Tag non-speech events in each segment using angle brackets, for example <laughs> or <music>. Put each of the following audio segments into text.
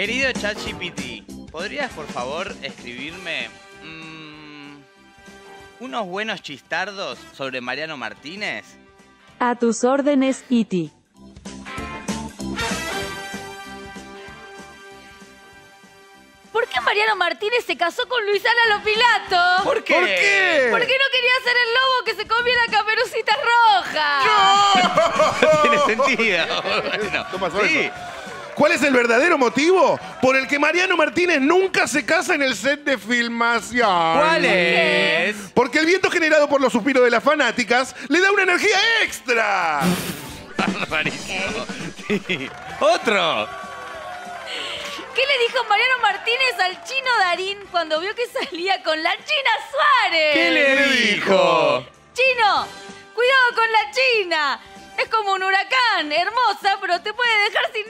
Querido ChatGPT, ¿podrías por favor escribirme mm, unos buenos chistardos sobre Mariano Martínez? A tus órdenes, E Iti. ¿Por qué Mariano Martínez se casó con Luisana Lopilato? ¿Por qué? ¿Por qué? ¿Por qué no quería ser el lobo que se comía la caperucita roja? <laughs> <laughs> Tiene sentido. <laughs> Bueno, ¿Qué pasó sí. eso? ¿Cuál es el verdadero motivo por el que Mariano Martínez nunca se casa en el set de filmación? ¿Cuál es? Porque el viento generado por los suspiros de las fanáticas le da una energía extra. Sí. Otro. ¿Qué le dijo Mariano Martínez al chino Darín cuando vio que salía con la China Suárez? ¿Qué le dijo? Chino, cuidado con la China. Es como un huracán, hermosa, pero te puede dejar sin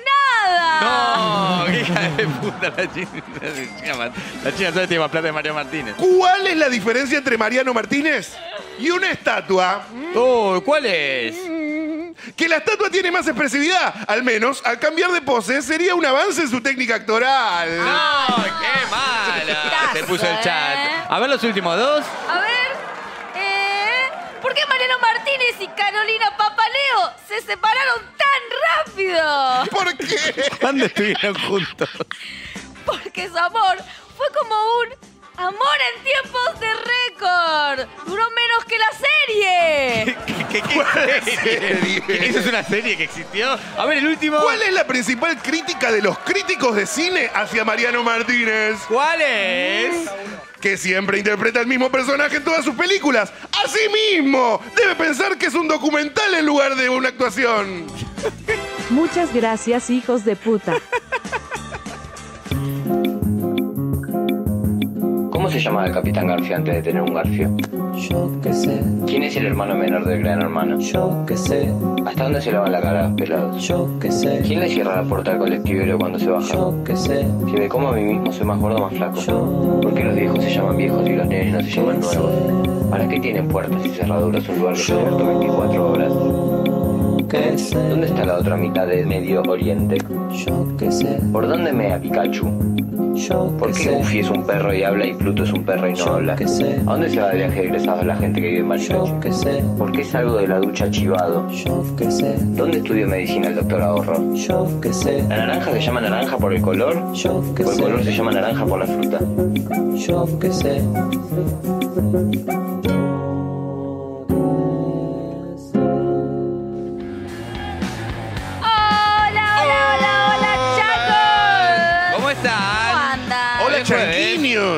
de puta la china. La solo tiene más plata de Mario Martínez. ¿Cuál es la diferencia entre Mariano Martínez y una estatua? Oh, ¿cuál es? Que la estatua tiene más expresividad. Al menos, al cambiar de pose, sería un avance en su técnica actoral. No, qué mala. Se puso el chat. ¿eh? A ver los últimos dos. A ver, eh, ¿por qué Mariano Martínez y Carolina Se separaron tan rápido? ¿Por qué? ¿Cuándo estuvieron juntos? Porque su amor fue como un amor en tiempos de récord. Duró menos que la serie. ¿Qué, qué, qué serie? serie? ¿Eso es una serie que existió? A ver, el último. ¿Cuál es la principal crítica de los críticos de cine hacia Mariano Martínez? ¿Cuál es? Que siempre interpreta el mismo personaje en todas sus películas. Asimismo, debe pensar que es un documental en lugar de una actuación. Muchas gracias, hijos de puta. <laughs> ¿Cómo se llamaba el Capitán Garfio antes de tener un Garfio? Yo qué sé, ¿Quién es el hermano menor del gran hermano? yo qué sé, ¿Hasta dónde se lavan la cara los pelados? yo qué sé, ¿Quién le cierra la puerta al colectivero cuando se baja? yo qué sé, Si me como a mí mismo, soy más gordo o más flaco. Yo- ¿Por qué los viejos se llaman viejos y los nenes no se llaman nuevos? ¿Para qué tienen puertas y cerraduras un lugar que está abierto 24 horas? qué sé, ¿Dónde está la otra mitad de Medio Oriente? yo qué sé, ¿Por dónde mea Pikachu? ¿Por qué Goofy es un perro y habla y Pluto es un perro y no Yo habla? ¿A dónde se va de viaje egresados la gente que vive en sé, ¿Por qué salgo de la ducha chivado? yo qué sé, ¿Dónde estudia medicina el doctor Ahorro? yo qué sé, ¿La naranja se llama naranja por el color? ¿O el color se llama naranja por la fruta?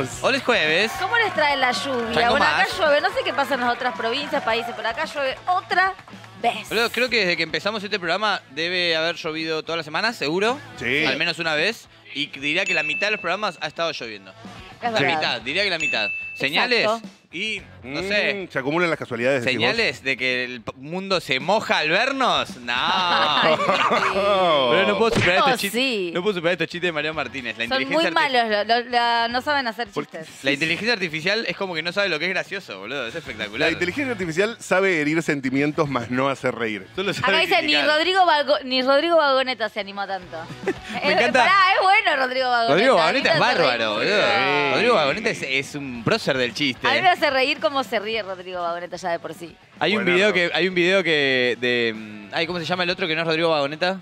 Chanquiños. Hoy es jueves. ¿Cómo les trae la lluvia? Bueno, acá más. llueve. No sé qué pasa en las otras provincias, países, pero acá llueve otra vez. Boludo, creo que desde que empezamos este programa debe haber llovido todas las semanas, seguro. Sí. Al menos una vez. Y diría que la mitad de los programas ha estado lloviendo. Es La verdad. mitad, diría que la mitad. Señales y, no sé, Mm, se acumulan las casualidades. señales de que el mundo se moja al vernos. No. <laughs> Pero no puedo superar estos chistes. sí. No puedo superar estos chistes de Mariano Martínez. La Son inteligencia muy malos, lo- lo- la- no saben hacer chistes. La inteligencia artificial es como que no sabe lo que es gracioso, boludo. Es espectacular. La inteligencia artificial sabe herir sentimientos, más no hacer reír. Solo sabe Acá dice, ni. Rodrigo, Vago- ni Rodrigo Vagoneta se animó tanto. <laughs> Me encanta- Pará, es bueno Rodrigo Vagoneta. Rodrigo Vagoneta es bárbaro, boludo. Rodrigo Vagoneta es, es un prócer del chiste. A mí me hace reír cómo se ríe Rodrigo Vagoneta ya de por sí. Hay un video que hay un video que de mm, ay, ¿cómo se llama el otro que no es Rodrigo Vagoneta?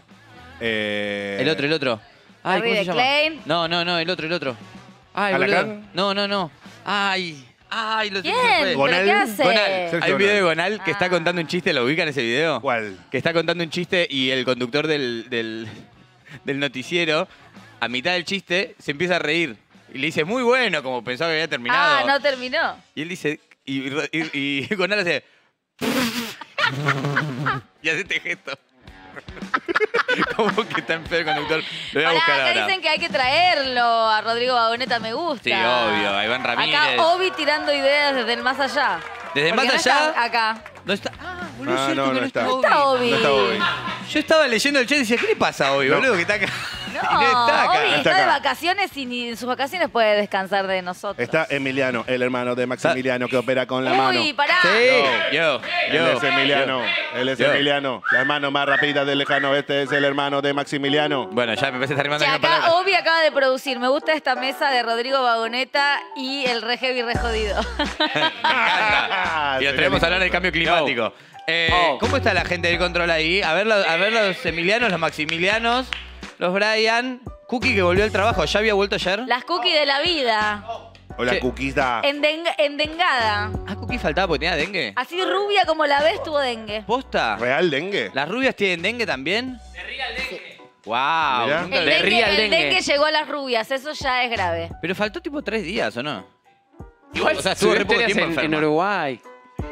Eh, El otro, el otro. Ay, ¿cómo se de llama? Klein. No, no, no, el otro, el otro. Ay, boludo. No, no, no. Ay. Ay, lo ¿Quién? se me fue. ¿Pero Gonal. qué hace? Gonal. Sergio Hay un video de Gonal. Gonal que Ah. está contando un chiste, ¿lo ubican ese video? ¿Cuál? Que está contando un chiste y el conductor del, del, <laughs> del noticiero, a mitad del chiste, se empieza a reír. Y le dice, muy bueno, como pensaba que había terminado. Ah, no terminó. Y él dice, y, y, y Gonal <laughs> hace. <laughs> y hace este gesto. <laughs> <laughs> como que está en pedo el conductor. Lo voy a buscar acá ahora. dicen que hay que traerlo a Rodrigo Vagoneta, me gusta. Sí, obvio, a Iván Ramírez. Acá Obi tirando ideas desde el más allá. Desde el más no allá. está acá. No está. Ah, boludo, Ah, cierto no, que no no está. está No está Obi. No está Obi. Yo estaba leyendo el chat y decía, ¿qué le pasa hoy, No. boludo? Que está acá. No, <laughs> no está acá. Obi Está está, de vacaciones y ni en sus vacaciones puede descansar de nosotros. Está Emiliano, el hermano de Maximiliano que opera con la Uy, mano. pará. Sí, yo, Él yo. es Emiliano, él es Yo. Emiliano. La mano más rápida del lejano oeste es el hermano de Maximiliano. Bueno, ya me empecé a estar rimando acá. Obi acaba de producir. Me gusta esta mesa de Rodrigo Vagoneta y el re heavy re jodido. <laughs> Me encanta. Y nos traemos a hablar del cambio climático. Eh, Oh. ¿Cómo está la gente del control ahí? A ver, a ver los Emilianos, los Maximilianos, los Brian. Cookie que volvió al trabajo. ¿Ya había vuelto ayer? Las cookies de la vida. Hola, Che. Cuquita. Endeng- endengada. Ah, Cookie faltaba porque tenía dengue. Así rubia como la ves, tuvo dengue. ¿Posta? ¿Real dengue? ¿Las rubias tienen dengue también? De ría el dengue. Wow. Mirá. El le- dengue, ría el el dengue. dengue llegó a las rubias, eso ya es grave. Pero faltó tipo tres días, ¿o no? Igual o sea, estuvo subió re poco historias tiempo en. Uruguay.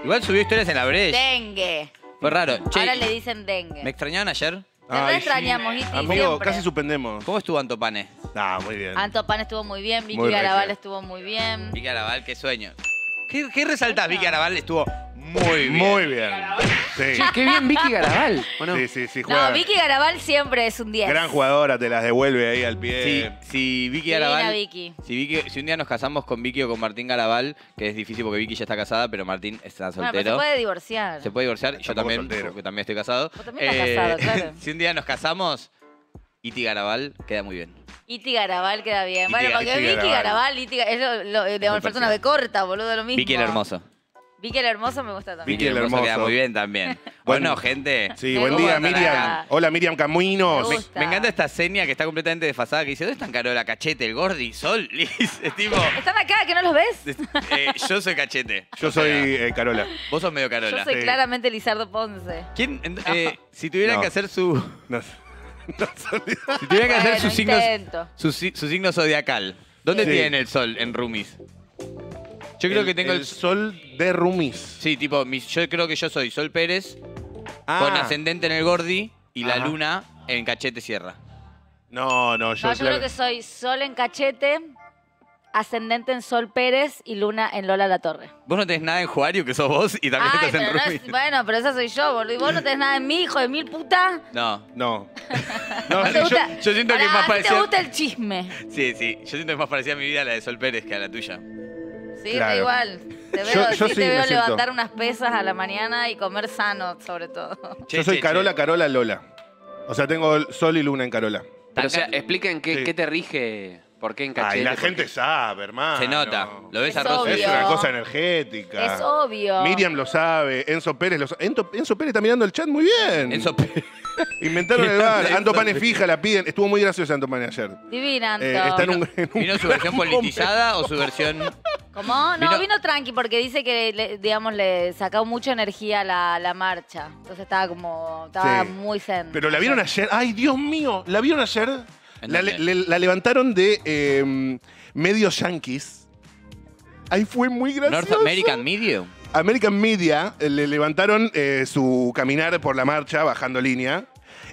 Igual subió historias en la brecha. Dengue. Fue raro. Che, Ahora le dicen dengue. ¿me extrañaban ayer? Te extrañamos, Iti, Amigo, siempre. casi suspendemos. ¿Cómo estuvo Antopane? Ah, muy bien. Anto Pan estuvo muy bien, Vicky regia. estuvo muy bien. Vicky Arabal, qué sueño. ¿Qué, qué resaltás? Vicky Arabal estuvo muy bien. Muy bien. Sí, Che, qué bien Vicky Garabal. ¿o no? sí, sí, sí, juega. No, Vicky Garabal siempre es un 10. Gran jugadora, te las devuelve ahí al pie. si Vicky Divina Garabal. Vicky. Si, Vicky- si un día nos casamos con Vicky o con Martín Garabal, que es difícil porque Vicky ya está casada, pero Martín está Bueno, pero soltero. se puede divorciar. Se puede divorciar, yo Tampoco también, soltero. porque también estoy casado. Vos también estás casado, claro. <laughs> Si un día nos casamos, Iti Garabal queda muy bien. Iti Garabal queda bien. Iti bueno, porque Iti Vicky Garabal. Garabal, Iti, Ga- es lo, lo, eh, digamos, falta una B corta, boludo, lo mismo. Vicky el hermoso. Vicky el hermoso me gusta también. Vicky el hermoso. queda muy bien también. <laughs> Bueno. gente. Sí, Me buen gusta. día, Miriam. Hola, Miriam Caminos. Me Me, gusta. me encanta esta seña que está completamente desfasada que dice, ¿dónde están Carola, Cachete, el Gordi, Sol, <laughs> Liz? Es tipo, ¿Están acá que no los ves? eh, yo soy Cachete. Yo soy eh, Carola. Vos sos medio Carola. Yo soy Sí. claramente Lizardo Ponce. ¿Quién, en- eh, si tuvieran No. que hacer su... No, <laughs> no Si tuvieran que hacer Bueno, intento. su, si- su signo zodiacal, ¿dónde Sí. tienen el sol en Rumis? Yo creo el, que tengo el... el sol de Rumis. Sí, tipo, mi- yo creo que yo soy Sol Pérez, Ah, con ascendente en el Gordi y la Ajá. luna en Cachete Sierra. No, no, yo, No, yo claro- creo que soy Sol en Cachete, Ascendente en Sol Pérez y Luna en Lola La Torre. Vos no tenés nada en Juario, que sos vos, y también Ay, estás en no Rumis. es- bueno, pero esa soy yo, boludo. Y vos no tenés nada en mí, hijo de mil puta. No. No. <laughs> No, ¿No sí, te yo- gusta? yo siento que Pará, es más a ti te gusta el chisme. Sí, sí. Yo siento que es más parecida a mi vida a la de Sol Pérez que a la tuya. Sí, Claro. da igual. Te veo, Yo- yo sí, sí te veo siento. levantar unas pesas a la mañana y comer sano, sobre todo. Che, yo soy che, Carola, che. Carola, Lola. O sea, tengo sol y luna en Carola. Pero o sea, expliquen qué, Sí. qué te rige, por qué en cachete. Ay, la gente qué- sabe, hermano. Se nota. Lo ves Es a Rosy. Es una cosa energética. Es obvio. Miriam lo sabe, Enzo Pérez lo sabe. Enzo, Enzo Pérez está mirando el chat muy bien. Enzo Pérez. <laughs> Inventaron el bar. Anto Pane fija, la piden. Estuvo muy gracioso Anto Pane ayer. Divina, Anto. Eh, está en un, en un- ¿Vino su versión politizada o su versión...? ¿Cómo? No, Vino- vino... tranqui porque dice que, le- digamos, le sacó mucha energía la, la marcha. Entonces estaba como, estaba Sí. muy zen. Pero la vieron ayer. Ay, Dios mío. ¿La vieron ayer? ¿En La, dónde? le- la levantaron de eh, medios yankees. Ahí fue muy gracioso. North American Medium. American Media eh, le levantaron eh, su caminar por la marcha, bajando línea.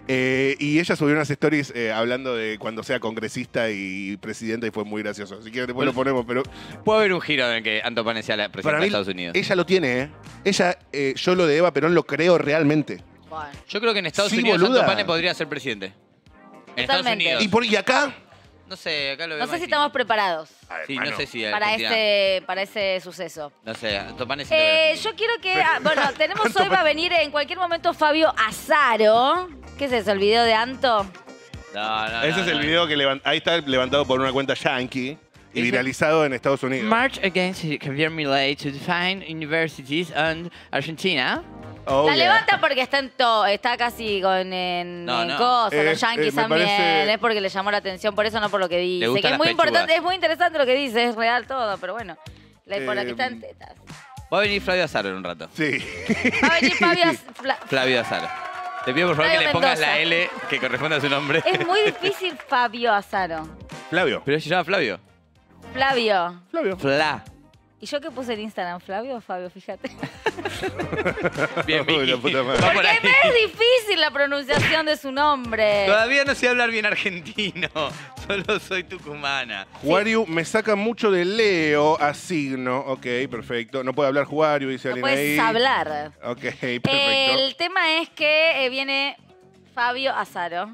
eh, y ella subió unas stories eh, hablando de cuando sea congresista y presidenta y fue muy gracioso. Así que después lo ponemos, pero Puede haber un giro en el que Anto Pane sea la presidenta de Estados Unidos. ella lo tiene, ¿eh? Ella, eh, yo lo de Eva Perón lo creo realmente. Bueno. Yo creo que en Estados Sí, Unidos boluda. Anto Pane podría ser presidente. En Estados Totalmente. Unidos. Y, por, y acá, No sé, acá lo veo No sé más si estamos preparados Sí, no sé si para Argentina- ese, para ese suceso. No sé, Anto Pane sí Eh, yo quiero que. ah, bueno, <laughs> tenemos hoy va a venir en cualquier momento Fabio Azaro. ¿Qué es eso? ¿El video de Anto? No, no, ese no, es el no. video que levan- ahí está levantado por una cuenta yankee y Ese- viralizado en Estados Unidos. March against Javier Milei to define universities and Argentina. Oh, la yeah. levanta porque está en to, está casi con en, No, en no. cosas, Eh, los yankees eh, me también. parece- Es porque le llamó la atención, por eso no por lo que dice. gustan Que es las muy pechugas. importante, es muy interesante lo que dice, es real todo, pero bueno. La, por aquí Eh, está en tetas. Va a venir Flavio Azaro en un rato. Sí. Va a venir Fabio <laughs> Fla- Flavio Azaro. Te pido por favor que Flavio le pongas Mendoza. la L que corresponde a su nombre. Es muy <laughs> difícil Fabio Azaro. Flavio. Pero se llama Flavio. Flavio. Flavio. Fla. ¿Y yo qué puse en Instagram? ¿Flavio o Fabio? Fíjate. <laughs> Bien, Uy, la puta madre. Va por Porque ahí. me es difícil la pronunciación de su nombre. Todavía no sé hablar bien argentino. <laughs> Solo soy tucumana. Juario me saca mucho de Leo a signo. Ok, perfecto. No puede hablar Juario, dice No alguien ahí. puedes hablar. Ok, <laughs> perfecto. El tema es que eh, viene Fabio Azaro.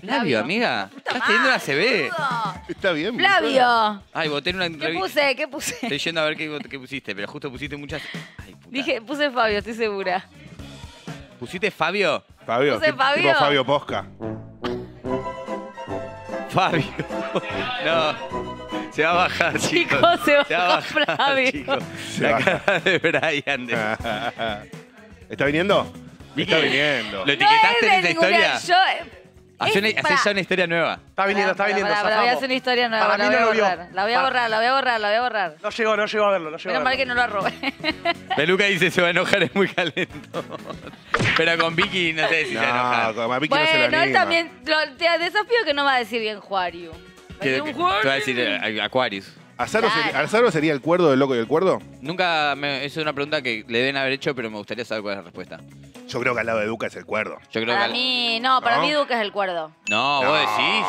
Flavio, amiga. Estás teniendo una CB. Está bien. Flavio. Ay, voté en una ¿Qué entrevista. puse? ¿Qué puse? Estoy yendo a ver qué, qué pusiste, pero justo pusiste muchas. Ay, puta. Dije, puse Fabio, estoy segura. ¿Pusiste Fabio? Fabio. Puse tipo Fabio. Fabio Posca. Fabio. No. Se va a bajar, chicos. Chicos, se va a bajó bajar, Flavio. chicos. Se La baja. cara de Brian. de- ¿Está viniendo? Está viniendo. ¿Lo etiquetaste no en es de ninguna- historia? Yo, Hacé una- ya una historia nueva. Está viniendo, está viniendo. pará, pará, voy a zafamos. hacer una historia nueva. Para la mí voy no a lo vio. borrar. La voy a Para- borrar, la voy a borrar, la voy a borrar. No llegó, no llegó a verlo, no llegó a Menos mal verlo. que no lo robé. <laughs> Peluca dice se va a enojar, es muy calento. <laughs> Pero con Vicky no sé si se va a No, enojar. a Vicky no se lo bueno, él anima. también. Lo, te desafío que no va a decir bien Juario. Va a ¿Qué- decir un te va a Juario. decir eh, Aquarius. ¿Azaro, Claro. sería, ¿Azaro sería el cuerdo del loco y el cuerdo? Nunca me, eso es una pregunta que le deben haber hecho, pero me gustaría saber cuál es la respuesta. Yo creo que al lado de Duca es el cuerdo. Yo creo Para que. mí, no, para ¿No? mí Duque es el cuerdo. No, vos decís.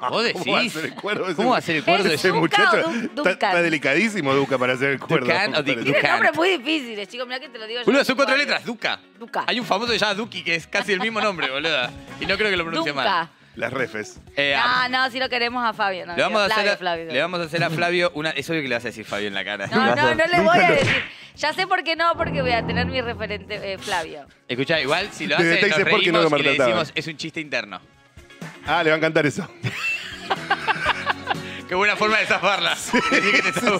<laughs> Vos decís. ¿Cómo va a ser el cuerdo? Ese- ¿Cómo va a ser el cuerdo? Es Ese Duca muchacho está, Duncan. está delicadísimo, Duca, para ser el cuerdo. O Dick. Tiene Ducan. nombres muy difíciles, chicos. Mira que te lo digo yo. Boludo, son cuatro letras, Duca. Duca. Hay un famoso que se llama Duki, que es casi el mismo nombre, boludo. Y no creo que lo pronuncie mal. Las refes. Eh, No, no, si lo queremos a Fabio. No, le, vamos a Flavio, hacer a, Flavio. le vamos a hacer a Flavio una. Es obvio que le vas a decir Fabio en la cara. No, no, no le voy a decir. Ya sé por qué no, porque voy a tener mi referente eh, Flavio. Escuchá, igual si lo Desde hace, Texas nos Sport que no reímos lo y le maltrataban. decimos es un chiste interno. Ah, le va a encantar eso. <laughs> Qué buena forma de zafarla. <laughs> Decir que te está-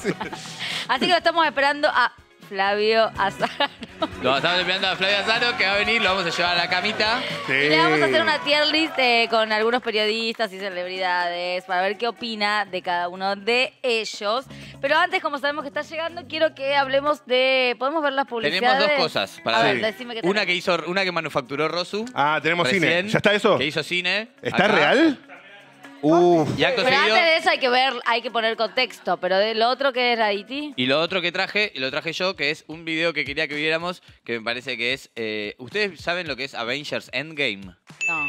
Así que lo estamos esperando a Flavio Azaro. <laughs> Lo estamos esperando a Flavio Azaro, que va a venir, lo vamos a llevar a la camita. Sí. Y le vamos a hacer una tier list eh, con algunos periodistas y celebridades para ver qué opina de cada uno de ellos. Pero antes, como sabemos que está llegando, quiero que hablemos de. ¿Podemos ver las publicidades? Tenemos dos cosas para a ver. decime qué Una que hizo, una que manufacturó Rosu. Ah, tenemos cine. ¿Ya está eso? Que hizo cine. ¿Está acá. real? Uf. Pero antes de eso hay que ver, hay que poner contexto. Pero de lo otro que era Haití. Y lo otro que traje, y lo traje yo, que es un video que quería que viéramos, que me parece que es... eh, ¿Ustedes saben lo que es Avengers Endgame? No.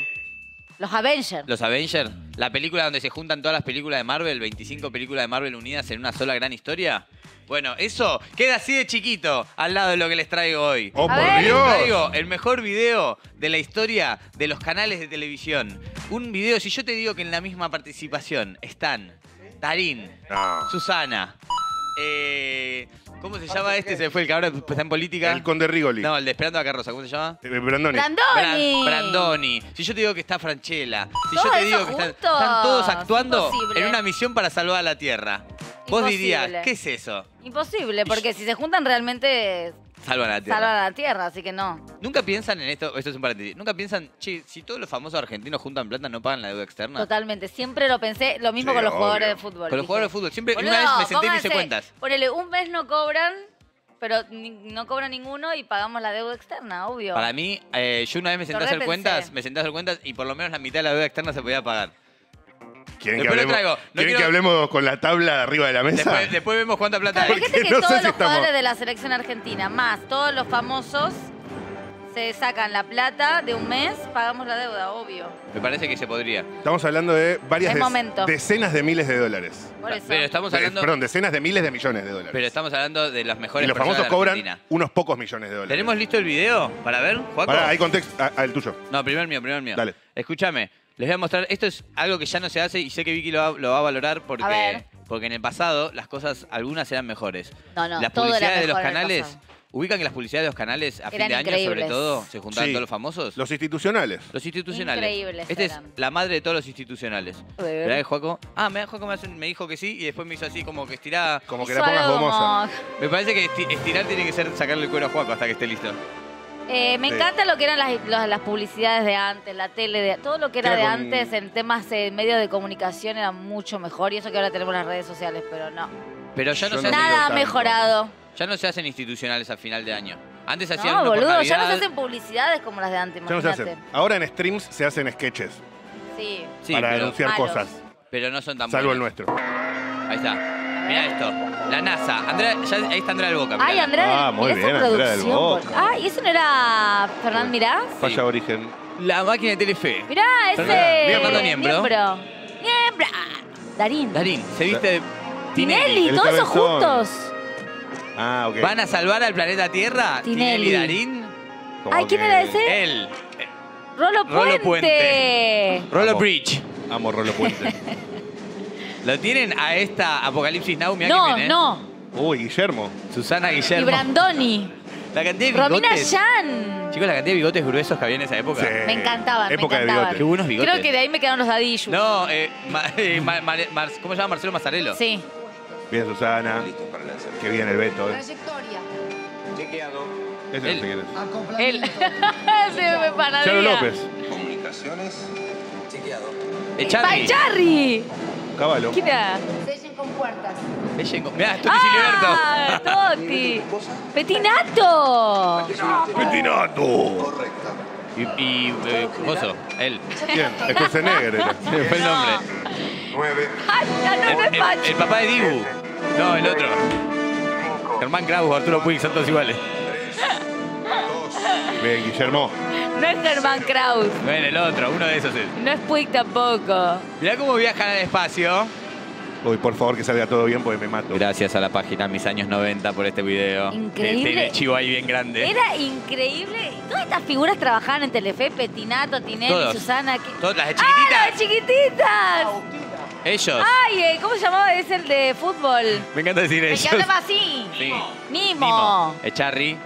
Los Avengers. Los Avengers, la película donde se juntan todas las películas de Marvel, 25 películas de Marvel unidas en una sola gran historia. Bueno, eso queda así de chiquito al lado de lo que les traigo hoy. ¡Oh, por ver. Les Dios! traigo el mejor video de la historia de los canales de televisión. Un video, si yo te digo que en la misma participación están Tarín, No. Susana, eh, ¿cómo se llama este? Se fue el que ahora está en política. El Conde Rigoli. No, el de Esperando a Carroza, ¿cómo se llama? Eh, Brandoni. Brandoni. Bran- Brandoni. Si yo te digo que está Franchella, si yo te digo que están, juntos. están todos actuando Imposible. en una misión para salvar a la Tierra. Vos Imposible. dirías, ¿qué es eso? Imposible, porque si se juntan realmente Salvan a la Tierra. salvan a la tierra, así que no. Nunca piensan en esto, esto es un paréntesis, nunca piensan, che, si todos los famosos argentinos juntan plata, no pagan la deuda externa. Totalmente. Siempre lo pensé, lo mismo Sí, con los jugadores de fútbol. Con los dije. jugadores de fútbol, siempre Boludo, una vez me senté y me hice pónganse, cuentas. Ponele, un mes no cobran, pero ni- no cobra ninguno y pagamos la deuda externa, obvio. Para mí, eh, yo una vez me senté a hacer repensé. cuentas, me senté a hacer cuentas y por lo menos la mitad de la deuda externa se podía pagar. ¿Quieren, que Después lo hablemos, traigo. No ¿quieren quiero- que hablemos con la tabla arriba de la mesa? Después, después vemos cuánta plata hay. fíjate que no sé todos si los estamos- jugadores de la selección argentina, más todos los famosos, se sacan la plata de un mes, pagamos la deuda, obvio. Me parece que se podría. Estamos hablando de varias Es de- momento. decenas de miles de dólares. Por eso. Pero estamos De- hablando, perdón, decenas de miles de millones de dólares. pero estamos hablando de las y mejores los personas famosos de cobran Argentina. unos pocos millones de dólares. ¿Tenemos listo el video para ver, Juaco? Pará, hay contexto. Ah, ah, el tuyo. No, primero el mío, primero el mío. Dale. Escúchame, les voy a mostrar. Esto es algo que ya no se hace y sé que Vicky lo va, lo va a valorar A ver. porque, porque en el pasado las cosas, algunas eran mejores. No, no, las todo era publicidades de los canales, ubican que las publicidades de los canales a fin de año, sobre todo, se juntaban Sí. todos los famosos. Los institucionales. Los institucionales. Increíbles eran. es la madre de todos los institucionales. ¿Verdad que Juaco? Ah, me, Juaco me, hace- me dijo que sí y después me hizo así como que estiraba. Como que la pongas gomosa. como- Me parece que esti- estirar tiene que ser sacarle el cuero a Juaco hasta que esté listo. Eh, me Sí. encanta lo que eran las, las- las publicidades de antes, la tele, de, todo lo que era Era de con- antes en temas eh, medios de comunicación era mucho mejor y eso que ahora tenemos las redes sociales, pero no. Pero ya no, Yo se no hacen, Nada ha mejorado. ya no se hacen institucionales a final de año. Antes hacían No, boludo, ya no se hacen publicidades como las de antes, Ya no se hacen. Ahora en streams se hacen sketches Sí. Sí, para pero, anunciar malos. cosas. pero no son tan Salvo el nuestro. Ahí está. Mira esto. La NASA. Andrea, ya, ahí está Andrea del Boca. Ay. Andrea, Ah, muy mirá esa bien, Andrea del producción, Boca. boludo. Ah, ¿y eso no era Fernán Mirás? Falla origen. La máquina de Telefe. Mirá, ese... Fernando Niembro. Niembro. Darín. Darín, se viste de Tinelli, El todos esos cabezón. juntos. Ah, ok. ¿Van a salvar al planeta Tierra? Tinelli. y Darín. Como Ay, ¿quién que- era ese? Él. Rolo Rolo Puente. Rolo Vamos. Bridge. Amo Rolo Puente. <laughs> ¿Lo tienen a esta Apocalipsis Now? Mirá No, que viene, ¿eh? no. Uy, Guillermo. Y Susana Guillermo. Brandoni. La cantidad de Romina bigotes. Yan. Chicos, la cantidad de bigotes gruesos que había en esa época. Sí. Me encantaban, Época me de encantaban. bigote. Qué buenos bigotes. Creo que de ahí me quedaron los dadillos. No, eh, ma- eh, ma- ma- Mar- ¿cómo se llama Marcelo Mazzarello? Sí. Bien, Susana. Qué bien el Beto. eh. Trayectoria. Ese Él. no sé quién es. Él. <laughs> Se me. Charo López. Echarri. ¡Ay, Charry! Caballo. ¿Quién era? Sellen con puertas. Mirá, Toti ¡Ah! Toti! <laughs> ¡Petinato! Petinato. Siliberto. Y, y eh, Coso, él. ¿Quién? Schwarzenegger <laughs> era. Fue el nombre. ¡Ay, no, no, no El, es el- Pacho! el papá de Dibu. No, el otro. Germán Kraus, Arturo Puig, son todos iguales. Bien, Guillermo. No es Germán Kraus. Bueno, el otro, uno de esos es. No es Puig tampoco. Mirá cómo viajan al espacio. Uy, por favor, que salga todo bien porque me mato. Gracias a la página Mis Años 90 por este video. Increíble. Tiene chivo ahí bien grande. Era increíble. Todas estas figuras trabajaban en Telefe, Petinato, Tinelli, Todos. Susana. ¿qué? Todas las de ¡Ah, las chiquititas. chiquititas! Ellos. ¡Ay, eh, ¿cómo se llamaba? Es el de fútbol. Me encanta decir El ellos. que hablaba así. Sí. Nimo. Nimo. Echarri.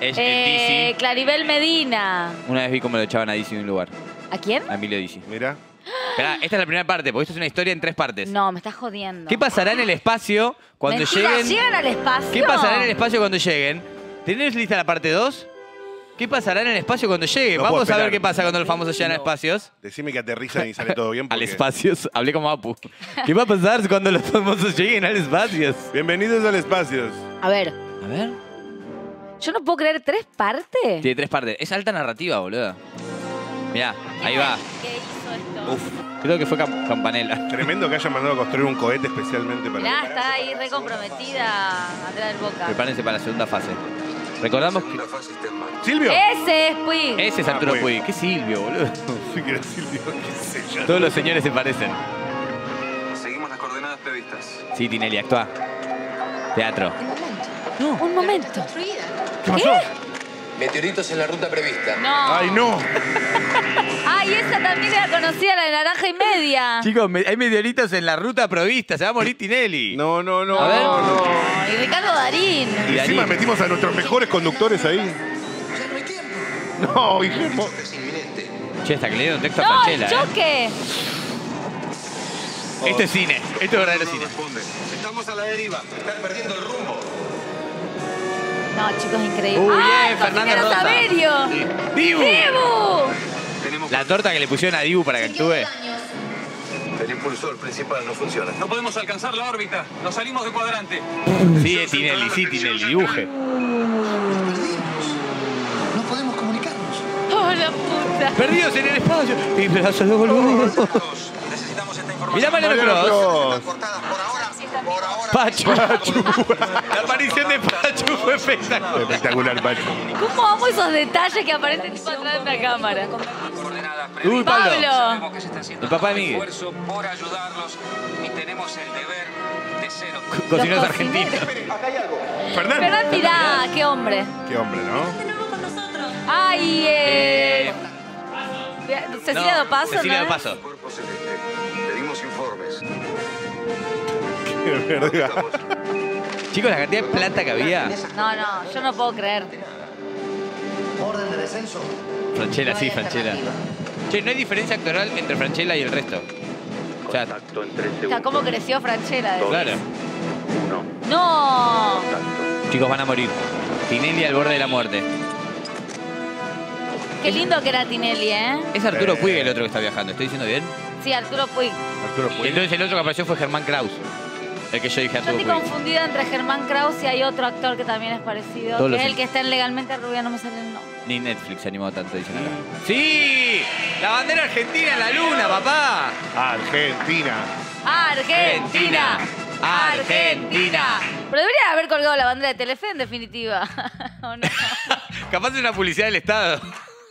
Es Eh, el Claribel Medina. Una vez vi cómo lo echaban a Dizzy de un lugar. ¿A quién? A Emilio Dizzy. Mira. Esperá, esta es la primera parte, porque esto es una historia en tres partes. No, me estás jodiendo. ¿Qué pasará en el espacio cuando Mentira, lleguen? llegan al espacio. ¿Qué pasará en el espacio cuando lleguen? ¿Tenés lista la parte 2? ¿Qué pasará en el espacio cuando? No puedo Vamos a ver qué pasa cuando los famosos llegan a espacios. Decime que aterrizan y sale todo bien. <laughs> Al porque- espacio, hablé como Apu. ¿Qué va a pasar cuando los famosos lleguen al espacio? Bienvenidos al espacio. A ver, A ver. Yo no puedo creer tres partes. Tiene tres partes. Es alta narrativa, boludo. Mirá, ahí va. ¿Qué hizo esto? Uf, Creo que fue Cam- Campanella. <laughs> tremendo que hayan mandado a construir un cohete especialmente para. Mirá, está ahí re comprometida Andrea del Boca. Prepárense para la segunda fase. Recordamos que ¡Silvio! Ese es Puig. ese es Ah, Arturo Puig. Puig. ¿Qué Silvio, boludo? <laughs> Sí, que era Silvio, qué sé yo. Todos los señores se parecen. Seguimos las coordenadas previstas. Sí, Tinelli, actúa. Teatro. Un momento. ¿Qué pasó? Meteoritos en la ruta prevista. No. ¡Ay, no! <laughs> Ay, esa también era conocida, la de naranja y media. Chicos, me- hay meteoritos en la ruta provista. Se va a morir Tinelli. No, no, no. A ver. no, no. Y Ricardo Darín. Y Y encima Darín. metimos a nuestros mejores conductores ahí. Ya no hay tiempo. No, Guillermo. Es inminente. Che, está que le dieron texto a No, el Franchella. ¿eh? choque. Esto es cine. Esto es verdadero cine. responde. Estamos a la deriva. Están perdiendo el rumbo. No, chicos, increíble. Uy, ¡Ay, eh, Fernando cocinero Rosa. Saberio! Sí. ¡Dibu! ¡Dibu! Tenemos La torta que le pusieron a Dibu para que actúe. el impulsor principal no funciona. No podemos alcanzar la órbita. Nos salimos de cuadrante. Sí, es Tinelli, sí, Tinelli, dibuje. No podemos comunicarnos. ¡Oh, la puta! Perdidos en el espacio. Y pedazos de boludo. Necesitamos esta información. Mirá Mariano Mariano Cross. Ahora. Pachu. La aparición de Pachu fue espectacular. Espectacular, Pacho. ¿Cómo amo esos detalles que aparecen tipo atrás de una cámara? Uy, Pablo. El papá de Miguel. por ayudarlos y tenemos el deber de ser. Cocineros argentinos. Fernando. Pero mirá, qué hombre. Qué hombre, ¿no? Ay, eh. Eh, Cecilia no, Dopaso, Cecilia. Cuerpo celeste. Pedimos informes. Verga. Chicos, la cantidad de plata que había. No, no, yo no puedo creer. Orden de descenso. Franchella, sí, Franchella. Che, no hay diferencia actoral entre Franchella y el resto. O sea, Contacto en 3 O sea, segundos. ¿Cómo creció Franchella? claro. 1. No. Contacto. Chicos, van a morir. Tinelli al borde de la muerte. Qué lindo que era Tinelli, ¿eh? Es Arturo Puig el otro que está viajando. ¿Estoy diciendo bien? Sí, Arturo Puig. Arturo Y Puig. entonces el otro que apareció fue Germán Kraus. El que yo dije Yo estoy confundida entre Germán Kraus y hay otro actor que también es parecido, Todos que los- es el que está en Legalmente Rubia, no me sale el nombre. Ni Netflix se animó tanto, dicen acá. ¡Sí! ¡La bandera argentina en la luna, papá! Argentina. ¡Argentina! Argentina. Pero debería haber colgado la bandera de Telefe, en definitiva. <laughs> ¿O no? <laughs> Capaz es una publicidad del Estado.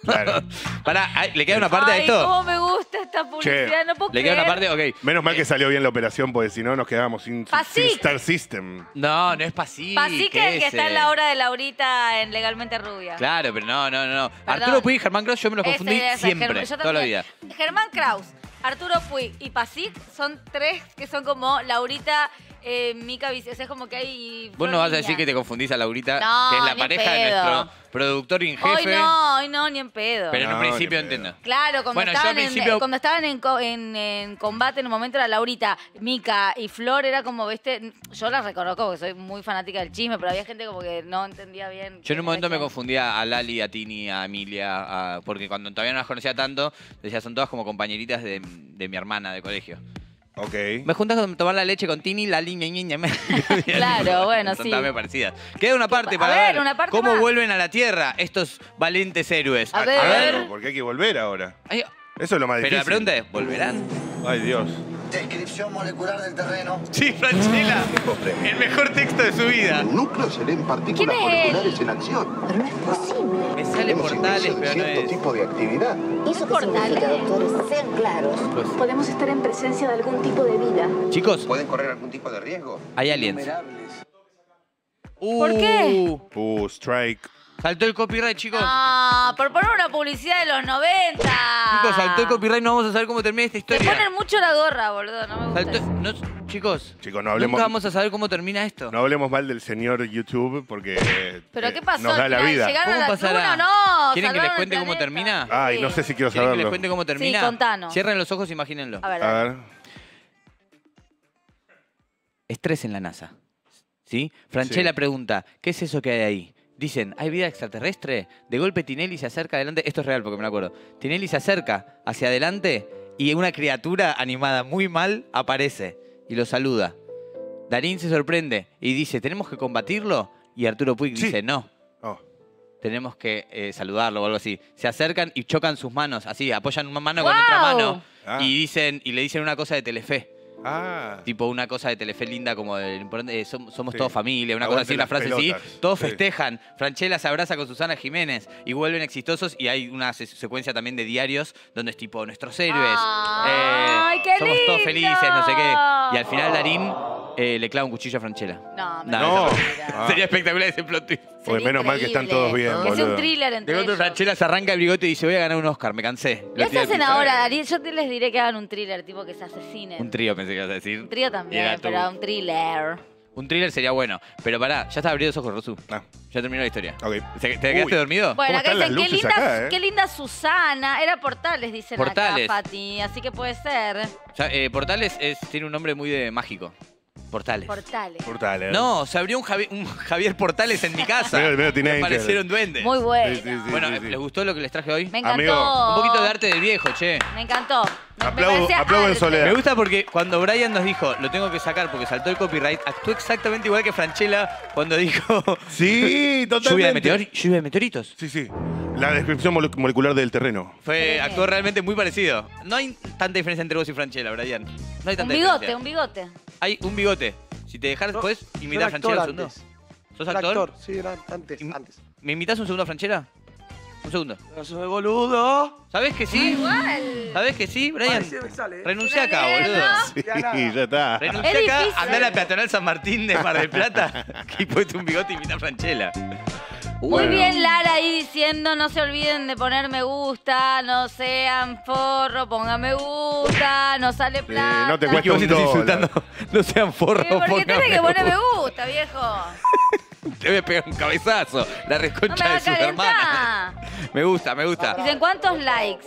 Claro. <laughs> Pará, ay, ¿le queda una parte a Ay, esto? cómo me gusta esta publicidad, no puedo ¿Le queda una creer. parte? Ok. Menos mal que salió bien la operación, porque si no nos quedábamos sin, sin Pasic. Star System. No, no es Pasic. Pasí que el que está en la hora de Laurita en Legalmente Rubia. Claro, pero no, no, no. Perdón. Arturo Puig y Germán Cross yo me los Ese, confundí ese, siempre, Germán- yo toda la también. vida. Germán Kraus, Arturo Puig y Pasic son tres que son como Laurita, eh, Mica Vici- o sea, es como que hay... Vos no vas a decir que te confundís a Laurita, No, que es la ni en pareja de pedo. nuestro productor y Hoy jefe. no, hoy no, ni en pedo. Pero en un No, principio pedo. entiendo. Claro, cuando Bueno, yo estaban, al en, principio- cuando estaban en, co- en- en combate en un momento era Laurita, Mica y Flor, era como, viste, yo las reconozco porque soy muy fanática del chisme, pero había gente como que no entendía bien. Yo en un momento me confundía a Lali, a Tini, a Emilia, a- porque cuando todavía no las conocía tanto, decía, son todas como compañeritas de, de mi hermana de colegio. Ok. Me juntas a tomar la leche con Tini, Lali, ña, ña, ña. Claro, <laughs> bueno, Son sí. muy parecidas. Queda una parte A para ver, ver, una parte cómo más. vuelven a la Tierra estos valientes héroes. A ver. porque hay que volver ahora. Ay, Eso es lo más pero difícil. la pregunta es, ¿volverán? Ay, Dios. Descripción molecular del terreno. Sí, Franchella. El mejor texto de su vida. núcleo se leen partículas ¿Quién es moleculares en acción. Pero no es posible. Me sale Tenemos portales, de pero no cierto es. tipo de actividad. ¿Eso Portales. significa, doctores? Sean claros. Pues, Podemos estar en presencia de algún tipo de vida. chicos, ¿Pueden correr algún tipo de riesgo? hay aliens. ¿Por qué? Uh, Uh, strike. Saltó el copyright, chicos. Ah, por poner una publicidad de los 90. Chicos, saltó el copyright, no vamos a saber cómo termina esta historia. ponen mucho la gorra, boludo, no me gusta Saltó- eso. no- chicos, Chicos, no hablemos, nunca vamos a saber cómo termina esto. no hablemos mal del señor YouTube porque ¿Pero eh, qué pasó? nos da la vida. ¿Llegaron ¿Cómo a la pasará? luna o no? ¿Quieren que les ¿Salvaron el cuente cómo termina? Ay, Sí. no sé si quiero ¿Quieren que les saberlo. cuente cómo termina? contanos. Cierren los ojos, imagínenlo. A ver, A ver. Estrés en la NASA. ¿Sí? Franchella Sí. pregunta, ¿qué es eso que hay ahí? Dicen, ¿hay vida extraterrestre? De golpe Tinelli se acerca adelante. Esto es real porque me lo acuerdo. Tinelli se acerca hacia adelante y una criatura animada muy mal aparece y lo saluda. Darín se sorprende y dice, ¿tenemos que combatirlo? Y Arturo Puig Sí. dice, no. Oh. Tenemos que eh, saludarlo o algo así. Se acercan y chocan sus manos, así, apoyan una mano con otra mano Ah. y dicen y le dicen una cosa de Telefe. Ah. Tipo una cosa de Telefe linda como de, importante, eh, som- somos Sí. todos familia, una Aguante cosa así, una las frase así. pelotas. Todos Sí. festejan. Franchella se abraza con Susana Jiménez y vuelven exitosos y hay una se- secuencia también de diarios donde es tipo nuestros héroes. ¡Ay, eh, qué somos todos felices, no sé qué. Y al final Darín eh, le clava un cuchillo a Franchella. No, me No, mentira. Ah. Sería espectacular ese plot twist. Porque menos mal que están todos bien, Que sea boludo. un thriller De entre golpe ellos. Franchella se arranca el bigote y dice, voy a ganar un Oscar, me cansé. Lo ¿Qué tira al hacen piso. ahora, Darío? Yo te les diré que hagan un thriller, tipo que se asesinen. Un trío pensé que ibas a decir. Un trío Y también, era pero un thriller. Un thriller sería bueno. Pero pará, ya está abriendo los ojos, Rosu. Ah, Ya terminó la historia. ok. ¿Se- ¿Te quedaste Uy. dormido? Bueno, acá están las dicen, qué luces linda, acá, eh? qué linda Susana. Era Portales, dicen Portales. acá, Fati. Así que puede ser. Ya, eh, Portales es- tiene un nombre muy de mágico. Portales. Portales. Portales. No, se abrió un, Javi- un Javier Portales en mi <laughs> casa. Medio- medio Me parecieron duendes. Muy bueno. Sí, sí, sí, bueno, sí, sí. ¿les gustó lo que les traje hoy? Me encantó. Amigo, Un poquito de arte del viejo, che. Me encantó. Me, me Aplaudo- parecía aplaudo en arte. soledad. Me gusta porque cuando Brian nos dijo, lo tengo que sacar porque saltó el copyright, actuó exactamente igual que Franchella cuando dijo <laughs> Sí, totalmente. lluvia de, meteor- lluvia de meteoritos. Sí, sí. La descripción mole- molecular del terreno. Fue, actuó realmente muy parecido. No hay tanta diferencia entre vos y Franchella, Brian. No hay Un tanta bigote, diferencia. un bigote. Hay un bigote. Si te dejas después, imitar a Franchella un segundo. ¿Sos actor? Sí, era antes, antes. ¿Me invitas un segundo a Franchella? Un segundo. No soy boludo. ¿Sabés que sí? Igual. ¿Sabés que sí, Brian? Ay, sí me sale. Renuncia acá, boludo. ¿no? Sí, Ya está. Renuncia Es acá, andá a la peatonal San Martín de Mar del Plata <laughs> y ponete un bigote y imita a Franchella. Muy Bueno. bien, Lara ahí diciendo no se olviden de poner me gusta, no sean forro, pongan me gusta, no sale plata. no te Es cuesta un insultando. No sean forros. Sí, porque tiene que poner me gusta, viejo. <laughs> Te voy a pegar un cabezazo. La No me reconcha va de a sus hermanas. calentar. <laughs> Me gusta, me gusta. Dicen, ¿cuántos likes?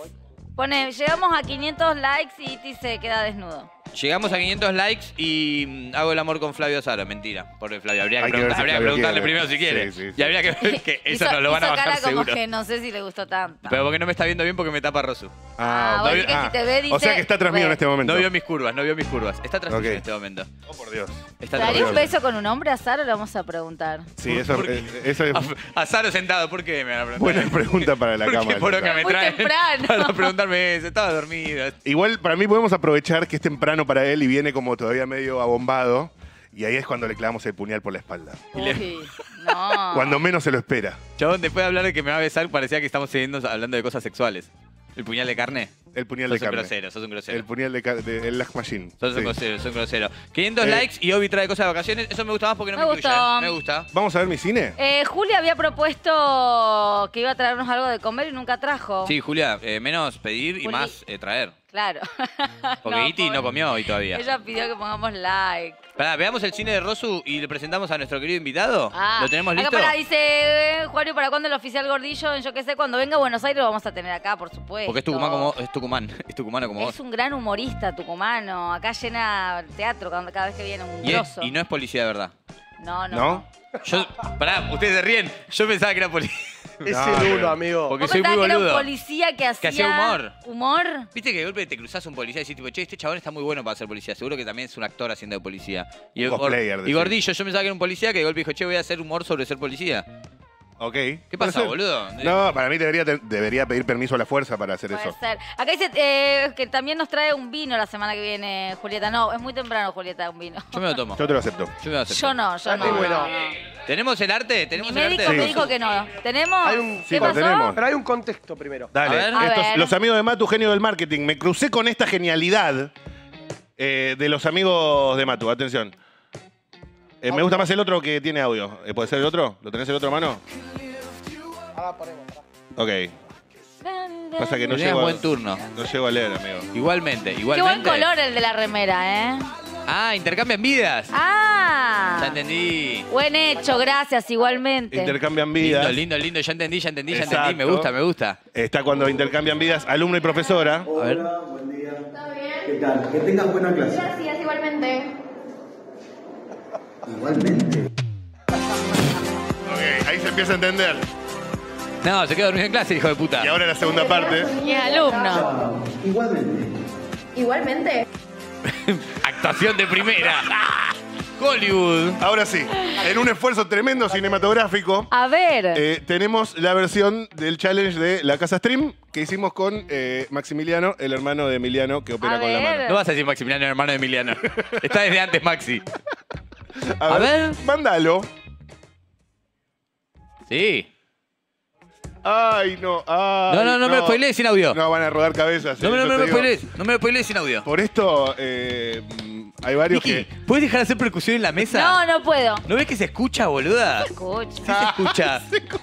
Pone, llegamos a 500 likes y Iti se queda desnudo. Llegamos a 500 likes y mm, hago el amor con Flavio Sara. Mentira. Pobre Flavio. Habría que, Hay que ver preguntar- si habría que Flavio preguntarle quiere. primero si quiere. Sí, sí, sí. Y habría que ver que <laughs> eso Hizo- nos lo van a hizo bajar cara como seguro. que no sé si le gustó tanto. Pero porque no me está viendo bien porque me tapa Rosu. Ah, que si te ve, O sea dice, que está tras mío en este momento. No vio mis curvas, no vio mis curvas. Está tras Ok. en este momento. Oh, por Dios. Está ¿Daría un beso con un hombre a Sara? Le vamos a preguntar. Sí, eso, ¿Por qué? eh, eso es A, Saro sentado, ¿por qué me van a preguntar? buena pregunta para la <laughs> ¿Por qué cámara. poronga me Muy traen temprano. <laughs> para preguntarme eso? Estaba dormido. Igual, para mí podemos aprovechar que es temprano para él y viene como todavía medio abombado Y ahí es cuando le clavamos el puñal por la espalda. Uy, <laughs> no. Cuando menos se lo espera. Chabón, después de hablar de que me va a besar, parecía que estamos siguiendo hablando de cosas sexuales. ¿El puñal de carne? El puñal sos de carne. un grosero, sos un grosero. El puñal de, de el Lash Machine. Sos Sí. un grosero, sos un grosero. 500 Eh. likes y Obi trae cosas de vacaciones. Eso me gusta más porque no me, Me. Me gusta. ¿Vamos a ver mi cine? Eh, Julia había propuesto que iba a traernos algo de comer y nunca trajo. Sí, Julia, eh, menos pedir y más eh, traer. Claro. Porque <laughs> No, Iti pobre. no comió hoy todavía. Ella pidió que pongamos like. Pará, veamos el cine de Rosu y le presentamos a nuestro querido invitado. Ah, ¿Lo tenemos acá listo? pará, dice eh, Juario, ¿para cuándo el oficial gordillo? en Yo qué sé, cuando venga a Buenos Aires lo vamos a tener acá, por supuesto. Porque es Tucumán como es Tucumán, <laughs> es tucumano como vos. Es un gran humorista tucumano. Acá llena teatro cada vez que viene un Y, es- grosso. y no es policía de verdad. No, no. ¿No? Yo, pará, ustedes se ríen. Yo pensaba que era policía. <laughs> Es No, el uno, amigo. Porque ¿Vos soy muy pensabas que era un boludo. policía que hacía... hacía humor. ¿Humor? Viste que de golpe te cruzás un policía y decís, tipo, che, este chabón está muy bueno para ser policía. Seguro que también es un actor haciendo de policía. Y, el- Cosplayer, y. Gordillo, yo pensaba que era un policía que de golpe dijo, che, voy a hacer humor sobre ser policía. Ok. ¿Qué pasa, boludo? No, para mí debería, te- debería pedir permiso a la fuerza para hacer Puede eso. ser. Acá dice eh, que también nos trae un vino la semana que viene, Julieta. No, es muy temprano, Julieta, un vino. Yo me lo tomo. Yo te lo acepto. Yo me lo acepto. Yo no, yo no. Ah, bueno. no, no. ¿Tenemos el arte? Mi ¿Tenemos el médico arte? me Sí. dijo que no. ¿Tenemos? Hay un- ¿Qué sí, pasó? tenemos. Pero hay un contexto primero. Dale, A ver. A estos- ver. los amigos de Matu, genio del marketing. Me crucé con esta genialidad eh, de los amigos de Matu. Atención. Eh, me gusta más el otro que tiene audio. Eh, ¿Puede ser el otro? ¿Lo tenés el otro a mano? Ahora ponemos. Ok. Pasa que no Tenías llego, a, buen turno. no llego a leer, amigo. Igualmente, Qué igualmente. buen color el de la remera, ¿eh? Ah, intercambian vidas. Ah. Ya entendí. Buen hecho, gracias, igualmente. Intercambian vidas. Lindo, lindo, lindo. Ya entendí, ya entendí, ya entendí. Me gusta, me gusta. Está cuando intercambian vidas alumno y profesora. A ver. ¿Qué tal? Que tengas buena clase. Gracias, igualmente. Igualmente. Ok, ahí se empieza a entender. No, se quedó dormido en clase, hijo de puta. Y ahora la segunda parte. Y es alumno. Igualmente. Igualmente. <laughs> Actuación de primera. Hollywood. Ahora sí, en un esfuerzo tremendo cinematográfico, A ver. eh, tenemos la versión del challenge de la Casa Stream que hicimos con eh, Maximiliano, el hermano de Emiliano que opera A con la ver. mano. No vas a decir Maximiliano, hermano de Emiliano. Está desde antes, Maxi. A ver. Mándalo. Sí. Ay, no. ay, No, no, no me lo spoilees sin audio. No, van a rodar cabezas. No, eh, me- no, yo me spoilees. No me lo spoilees sin audio. Por esto eh, hay varios Vicky, que. ¿puedes dejar de hacer percusión en la mesa? No, no puedo. ¿No ves que se escucha, boluda? Sí Escucha. <laughs> se escucha.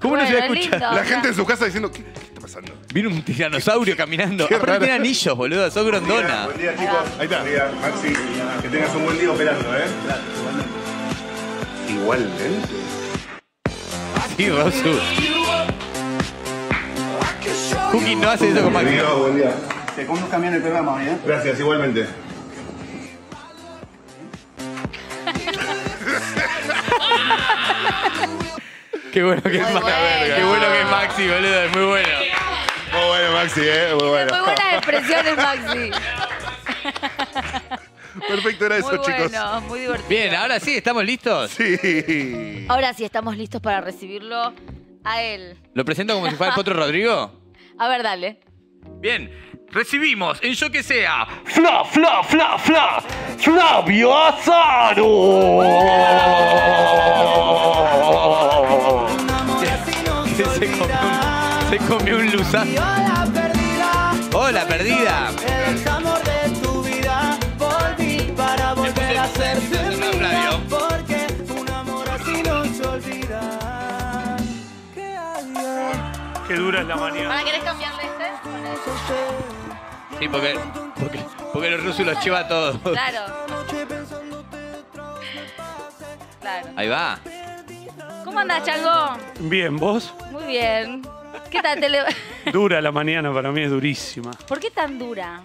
¿Cómo no se va a Bueno, escuchar? lindo. La gente en su casa diciendo, ¿qué, Viene un tiranosaurio caminando. Qué Aparte raro. tiene anillos, boludo. Sos grondona. Buen día, chicos. Ahí está. Buen día, Maxi. Que tengas un buen día operando, ¿eh? Igualmente. Sí, Rosu. Cookie no hace eso con Maxi. buen día. Te cómo cambian el programa hoy, ¿eh? Gracias, igualmente. Qué bueno que es Maxi. Qué bueno que es Maxi, boludo. Es muy bueno. Muy bueno, Maxi, ¿eh? Muy bueno. Muy buenas expresiones, Maxi. <laughs> Perfecto, era eso, Muy chicos. bueno, muy divertido. Bien, ahora sí, ¿estamos listos? Sí. Ahora sí estamos listos para recibirlo a él. ¿Lo presento como si fuera el Potro Rodrigo? <laughs> A ver, dale. Bien, recibimos en Yo Que Sea Fla, fla, fla, fla. Flavio Azaro. <laughs> comió un luzazo. Hola, perdida. El amor de tu vida volví para volver a ser mía porque un amor así no se olvida. ¿Qué hay? Qué dura es la mañana. ¿Para querés cambiarle este? Sí, porque, porque, porque los rusos los lleva a todos. Claro. Claro. Ahí va. ¿Cómo andás, Chango? Bien, ¿vos? Muy bien. ¿Qué tal? Te le- <laughs> Dura la mañana, para mí es durísima. ¿Por qué tan dura?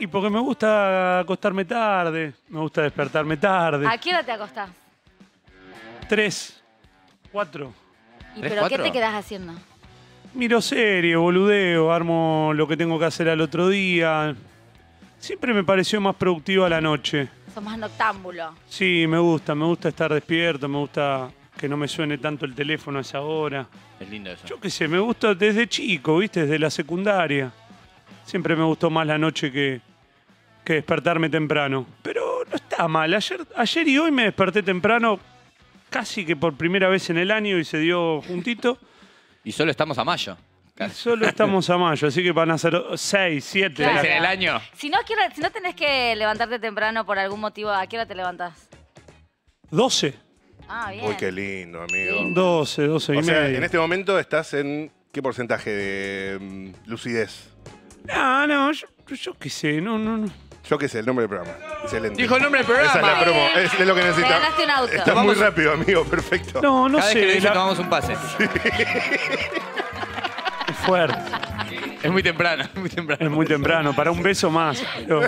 Y porque me gusta acostarme tarde, me gusta despertarme tarde. ¿A qué hora te acostás? Tres, cuatro. ¿Y ¿Tres, pero qué te quedás haciendo? Miro serie, boludeo, armo lo que tengo que hacer al otro día. Siempre me pareció más productiva la noche. Sos más noctámbulo. Sí, me gusta, me gusta estar despierto, me gusta que no me suene tanto el teléfono a esa hora. Es lindo eso. Yo qué sé, me gusta desde chico, ¿viste? Desde la secundaria. Siempre me gustó más la noche que, que despertarme temprano. Pero no está mal. Ayer, ayer y hoy me desperté temprano, casi que por primera vez en el año y se dio juntito. <laughs> Y solo estamos a mayo. Y solo estamos a mayo, así que van a ser 6, 7. Claro. ¿Seis en el año? Si no, quiero- si no tenés que levantarte temprano por algún motivo, ¿a qué hora te levantás? 12. Ah, bien. Uy, qué lindo, amigo. 12, 12 y O sea, en este momento estás en qué porcentaje de mm, lucidez. No, no, yo, yo qué sé, no, no, no. Yo qué sé, el nombre del programa. Excelente. Dijo el nombre del programa. Esa es la promo, es, es lo que necesita. Te ganaste un auto. Está Vamos- muy rápido, amigo, perfecto. No, no Cada vez que lo sé. dice la- tomamos un pase. es fuerte. Es muy temprano, es muy temprano. Es muy temprano, para un beso más. Pero,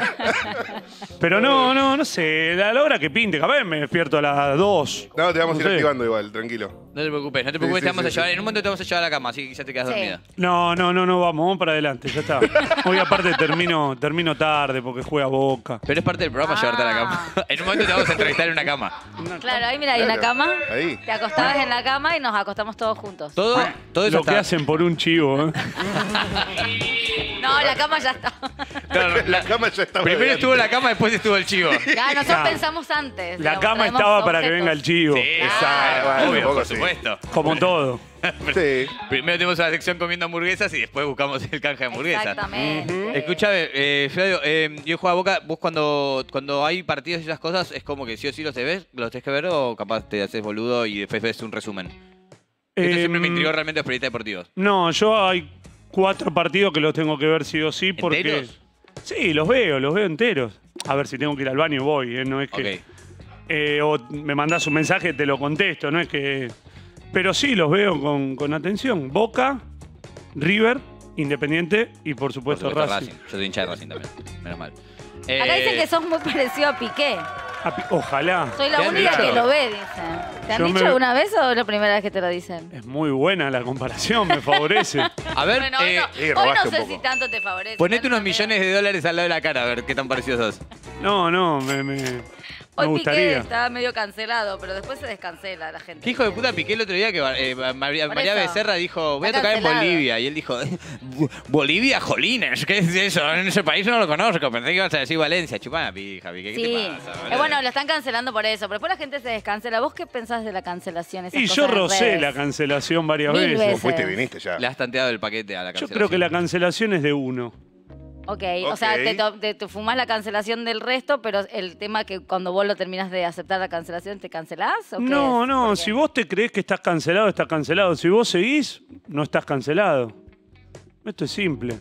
pero no, no, no sé. A la hora que pinte, capaz me despierto a las 2. No, te vamos a ir sé. activando igual, tranquilo. No te preocupes, no te preocupes, sí, te vamos sí, a llevar. sí. En un momento te vamos a llevar a la cama, así que quizás te quedas Sí. dormida. No, no, no, no, vamos, vamos para adelante, ya está. Hoy aparte termino, termino tarde porque juega Boca. Pero es parte del programa Ah. llevarte a la cama. <laughs> En un momento te vamos a entrevistar en una cama. Claro, ahí mira, hay una Claro, cama. ahí. Te acostabas en la cama y nos acostamos todos juntos. Todo, todo eso Lo que está- hacen por un chivo, ¿eh? <laughs> No, la cama ya está. Claro, <laughs> La la- cama ya estaba primero estuvo la cama, después estuvo el chivo. Ya, nosotros Claro. pensamos antes. La digamos, cama traemos estaba para que objetos. venga el chivo. Sí, Exacto, bueno, obvio, un poco por sí. Supuesto. Como todo. <laughs> Sí. Primero tenemos la sección comiendo hamburguesas y después buscamos el canje de hamburguesas. Exactamente. Escúchame, eh, Flavio, eh, yo juego a Boca, vos cuando, cuando hay partidos y esas cosas, ¿es como que sí o sí los ves, los tenés que ver o capaz te haces boludo y después ves un resumen? Esto siempre me Em, intrigó realmente los periodistas deportivos. No, yo hay cuatro partidos que los tengo que ver sí o sí porque... ¿Enteros? Sí, los veo, los veo enteros. A ver si tengo que ir al baño voy, ¿eh? no es que... Ok. Eh, o me mandás un mensaje, te lo contesto, no es que. Pero sí, los veo con, con atención. Boca, River, Independiente y por Por supuesto, supuesto, Racing. Racing. Yo soy hincha de Racing también. Menos mal. Acá Eh, dicen que sos muy parecido a Piqué. Pi- Ojalá. Soy la ¿Te han única dicho? que lo ve, dicen. ¿Te han Yo dicho me- alguna vez o es la primera vez que te lo dicen? Es muy buena la comparación, me favorece. <laughs> A ver, Bueno, hoy eh, no, hoy no sé poco. si tanto te favorece. ponete unos millones de dólares al lado de la cara a ver qué tan parecidos sos. No, no, me, me, me Hoy Piqué gustaría. está medio cancelado, pero después se descancela la gente. ¿Qué hijo de puta Piqué el otro día que eh, María, Por María eso. Becerra dijo, voy a Está tocar en cancelado. Bolivia? Y él dijo, "Bo- Bolivia, jolines, ¿qué es eso? En ese país no lo conozco, pensé que ibas a decir Valencia. Chupana pija, Piqué, ¿qué Sí. te pasa? Eh, boludo? bueno, lo están cancelando por eso, pero después la gente se descancela. ¿Vos qué pensás de la cancelación? esas Y cosas yo en rocé redes? la cancelación varias Mil veces. veces. Fuiste y viniste ya. Le has tanteado el paquete a la Yo cancelación. creo que la cancelación es de uno. Ok, o sea, te, to- te, te fumás la cancelación del resto, pero el tema que cuando vos lo terminás de aceptar la cancelación, ¿te cancelás? ¿o qué No, es? no, si vos te crees que estás cancelado, estás cancelado. Si vos seguís, no estás cancelado. Esto es simple.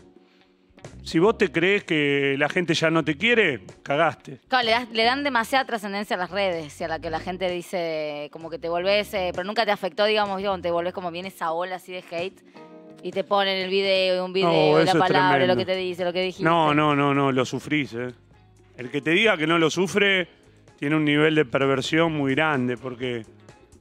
Si vos te crees que la gente ya no te quiere, cagaste. Claro, le, das- le dan demasiada trascendencia a las redes y a la que la gente dice como que te volvés, eh, pero nunca te afectó, digamos, digo, te volvés como viene esa ola así de hate y te ponen el video, un video, No, la palabra, lo que te dice, lo que dijiste. No, no, no, no, lo sufrís, ¿eh? El que te diga que no lo sufre tiene un nivel de perversión muy grande porque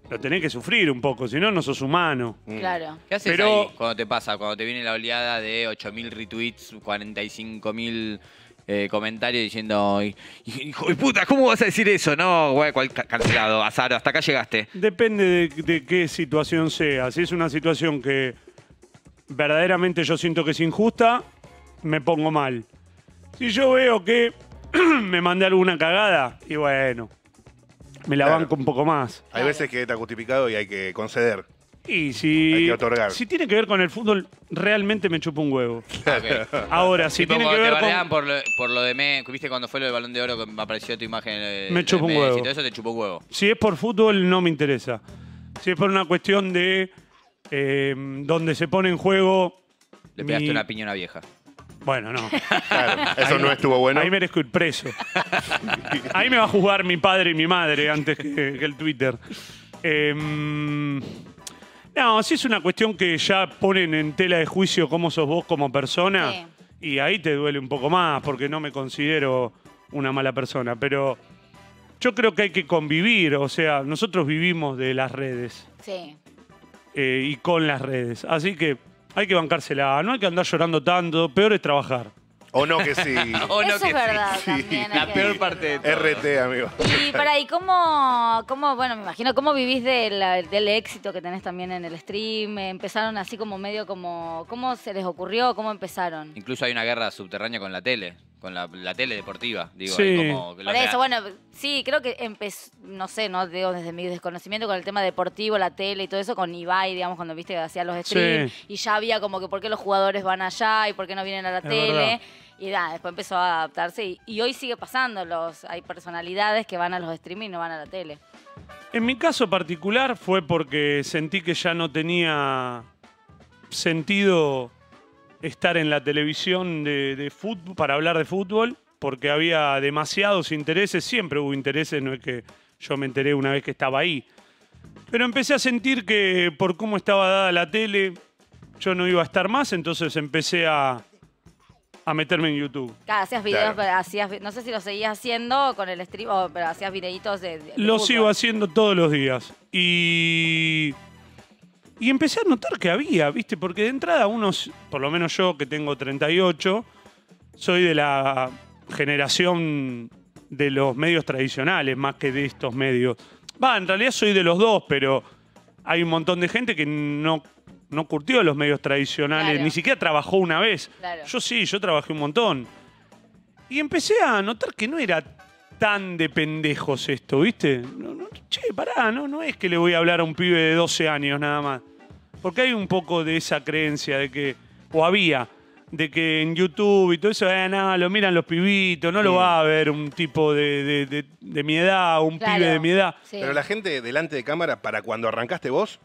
lo tenés que sufrir un poco, si no, no sos humano. Claro. ¿Qué haces Pero- ahí cuando te pasa? Cuando te viene la oleada de 8.000 retweets, 45.000 eh, comentarios diciendo, "Hi- hijo de puta, ¿cómo vas a decir eso? No, güey, cancelado, azar, hasta acá llegaste. Depende de, de qué situación sea. Si es una situación que verdaderamente yo siento que es injusta, me pongo mal. Si yo veo que <clears throat> me mandé alguna cagada, y bueno, me la Claro. banco un poco más. Hay veces que está justificado y hay que conceder. Y si, Hay que otorgar. si tiene que ver con el fútbol, realmente me chupa un huevo. Ok. <laughs> Ahora, si Tipo, tiene que cuando te ver bardeaban con... por lo, por lo de me, ¿viste cuando fue lo del balón de oro que me apareció tu imagen? eh, Me de chupa un Messi huevo. Y todo eso te chupó un huevo. Si es por fútbol, no me interesa. Si es por una cuestión de eh, donde se pone en juego... Le pegaste mi- una piña a una vieja. Bueno, no. Claro, eso Ahí no estuvo bueno. Ahí merezco ir preso. Ahí me va a juzgar mi padre y mi madre antes que, que el Twitter. Em, no, si es una cuestión que ya ponen en tela de juicio cómo sos vos como persona, Sí. y ahí te duele un poco más porque no me considero una mala persona, pero yo creo que hay que convivir, o sea, nosotros vivimos de las redes Sí. Eh, y con las redes, así que hay que bancársela, no hay que andar llorando tanto, peor es trabajar. O no que sí. <laughs> O no Eso que es verdad sí. también. hay La que- peor parte de todo. RT, amigo. Y para ahí, ¿cómo, cómo, bueno, me imagino, cómo vivís del, del éxito que tenés también en el stream? ¿Empezaron así como medio como, cómo se les ocurrió? ¿Cómo empezaron? Incluso hay una guerra subterránea con la tele. Con la, la tele deportiva. Digo, Sí. ahí como que Por eso, bueno, sí, creo que empezó, no sé, no digo desde mi desconocimiento con el tema deportivo, la tele y todo eso, con Ibai, digamos, cuando viste que hacía los streams, Sí. y ya había como que por qué los jugadores van allá y por qué no vienen a la Es tele. verdad. Y nada, después empezó a adaptarse y, y hoy sigue pasando. Los, hay personalidades que van a los streaming y no van a la tele. En mi caso particular fue porque sentí que ya no tenía sentido estar en la televisión de, de fútbol para hablar de fútbol, porque había demasiados intereses, siempre hubo intereses, no es que yo me enteré una vez que estaba ahí. Pero empecé a sentir que por cómo estaba dada la tele, yo no iba a estar más, entonces empecé a, a meterme en YouTube. Claro, hacías videos, Claro. pero hacías, no sé si lo seguías haciendo con el stream, o- pero hacías videitos de, de- de Lo fútbol. sigo haciendo todos los días. Y. Y empecé a notar que había, ¿viste? Porque de entrada, unos, por lo menos yo que tengo 38, soy de la generación de los medios tradicionales más que de estos medios. Va, en realidad soy de los dos, pero hay un montón de gente que no, no curtió los medios tradicionales, Claro. ni siquiera trabajó una vez. Claro. Yo sí, yo trabajé un montón. Y empecé a notar que no era tan de pendejos esto, ¿viste? No, no, che, pará, no, no es que le voy a hablar a un pibe de 12 años nada más. Porque hay un poco de esa creencia de que, o había, de que en YouTube y todo eso, eh, nada, lo miran los pibitos, no lo va a ver un tipo de, de- de- de mi edad un Claro. pibe de mi edad. Pero la gente delante de cámara, para cuando arrancaste vos,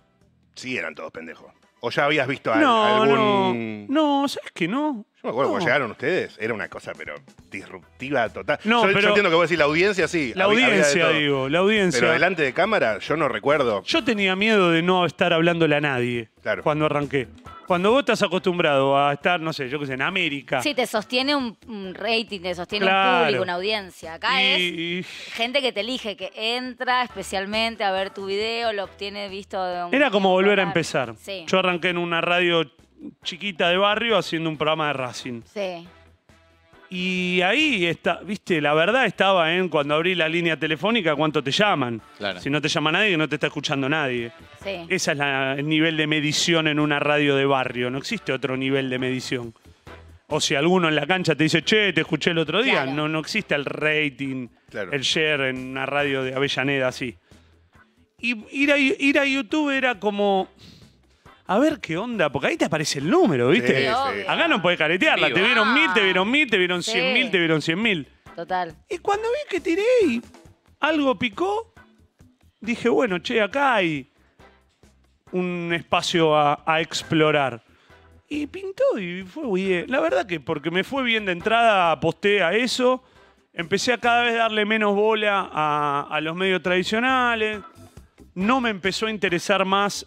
sí eran todos pendejos. ¿O ya habías visto al- No, algún...? no, no, ¿sabes que no? Me acuerdo cuando llegaron ustedes, era una cosa, pero disruptiva total. No, yo, yo pero- entiendo que vos decís la audiencia, sí. La había- audiencia, digo, la audiencia. Pero delante de cámara, yo no recuerdo. Yo tenía miedo de no estar hablándole a nadie cuando arranqué. Cuando vos estás acostumbrado a estar, no sé, yo qué sé, en América. Sí, te sostiene un, un rating, te sostiene Claro. un público, una audiencia. Acá es Y- y- gente que te elige, que entra especialmente a ver tu video, lo obtiene visto de un Era como volver a empezar. Sí. Yo arranqué en una radio chiquita de barrio haciendo un programa de Racing. Sí. Y ahí está, viste, la verdad estaba en cuando abrí la línea telefónica, cuánto te llaman. Claro. Si no te llama nadie, que no te está escuchando nadie. Sí. Ese es la- el nivel de medición en una radio de barrio. No existe otro nivel de medición. O si alguno en la cancha te dice, che, te escuché el otro día, Claro. no, no existe el rating, el share en una radio de Avellaneda así. Y ir a, ir a YouTube era como. A ver qué onda, porque ahí te aparece el número, ¿viste? Sí, sí. obvio. Acá no podés caretearla. Te vieron mil, te vieron mil, te vieron Sí. cien mil, te vieron cien mil. Total. Y cuando vi que tiré y algo picó, dije, bueno, che, acá hay un espacio a, a explorar. Y pintó y fue bien. La verdad que porque me fue bien de entrada, aposté a eso. Empecé a cada vez darle menos bola a, a los medios tradicionales. No me empezó a interesar más.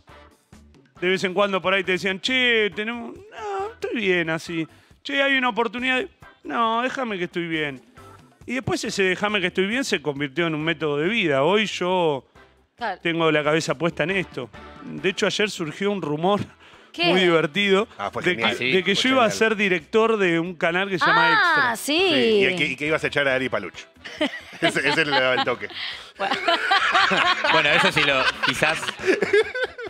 De vez en cuando por ahí te decían, che, tenemos. No, estoy bien así. Che, hay una oportunidad. de- No, déjame que estoy bien. Y después ese déjame que estoy bien se convirtió en un método de vida. Hoy yo Claro. tengo la cabeza puesta en esto. De hecho, ayer surgió un rumor <laughs> ¿Qué? muy divertido Ah, fue de que, Sí, de que fue yo iba a ser director de un canal que se llama Ah, Extra. sí. Sí, y, que, y que ibas a echar a Ari Paluch. <laughs> ese, ese le daba el toque. Bueno, <laughs> eso sí lo. Quizás.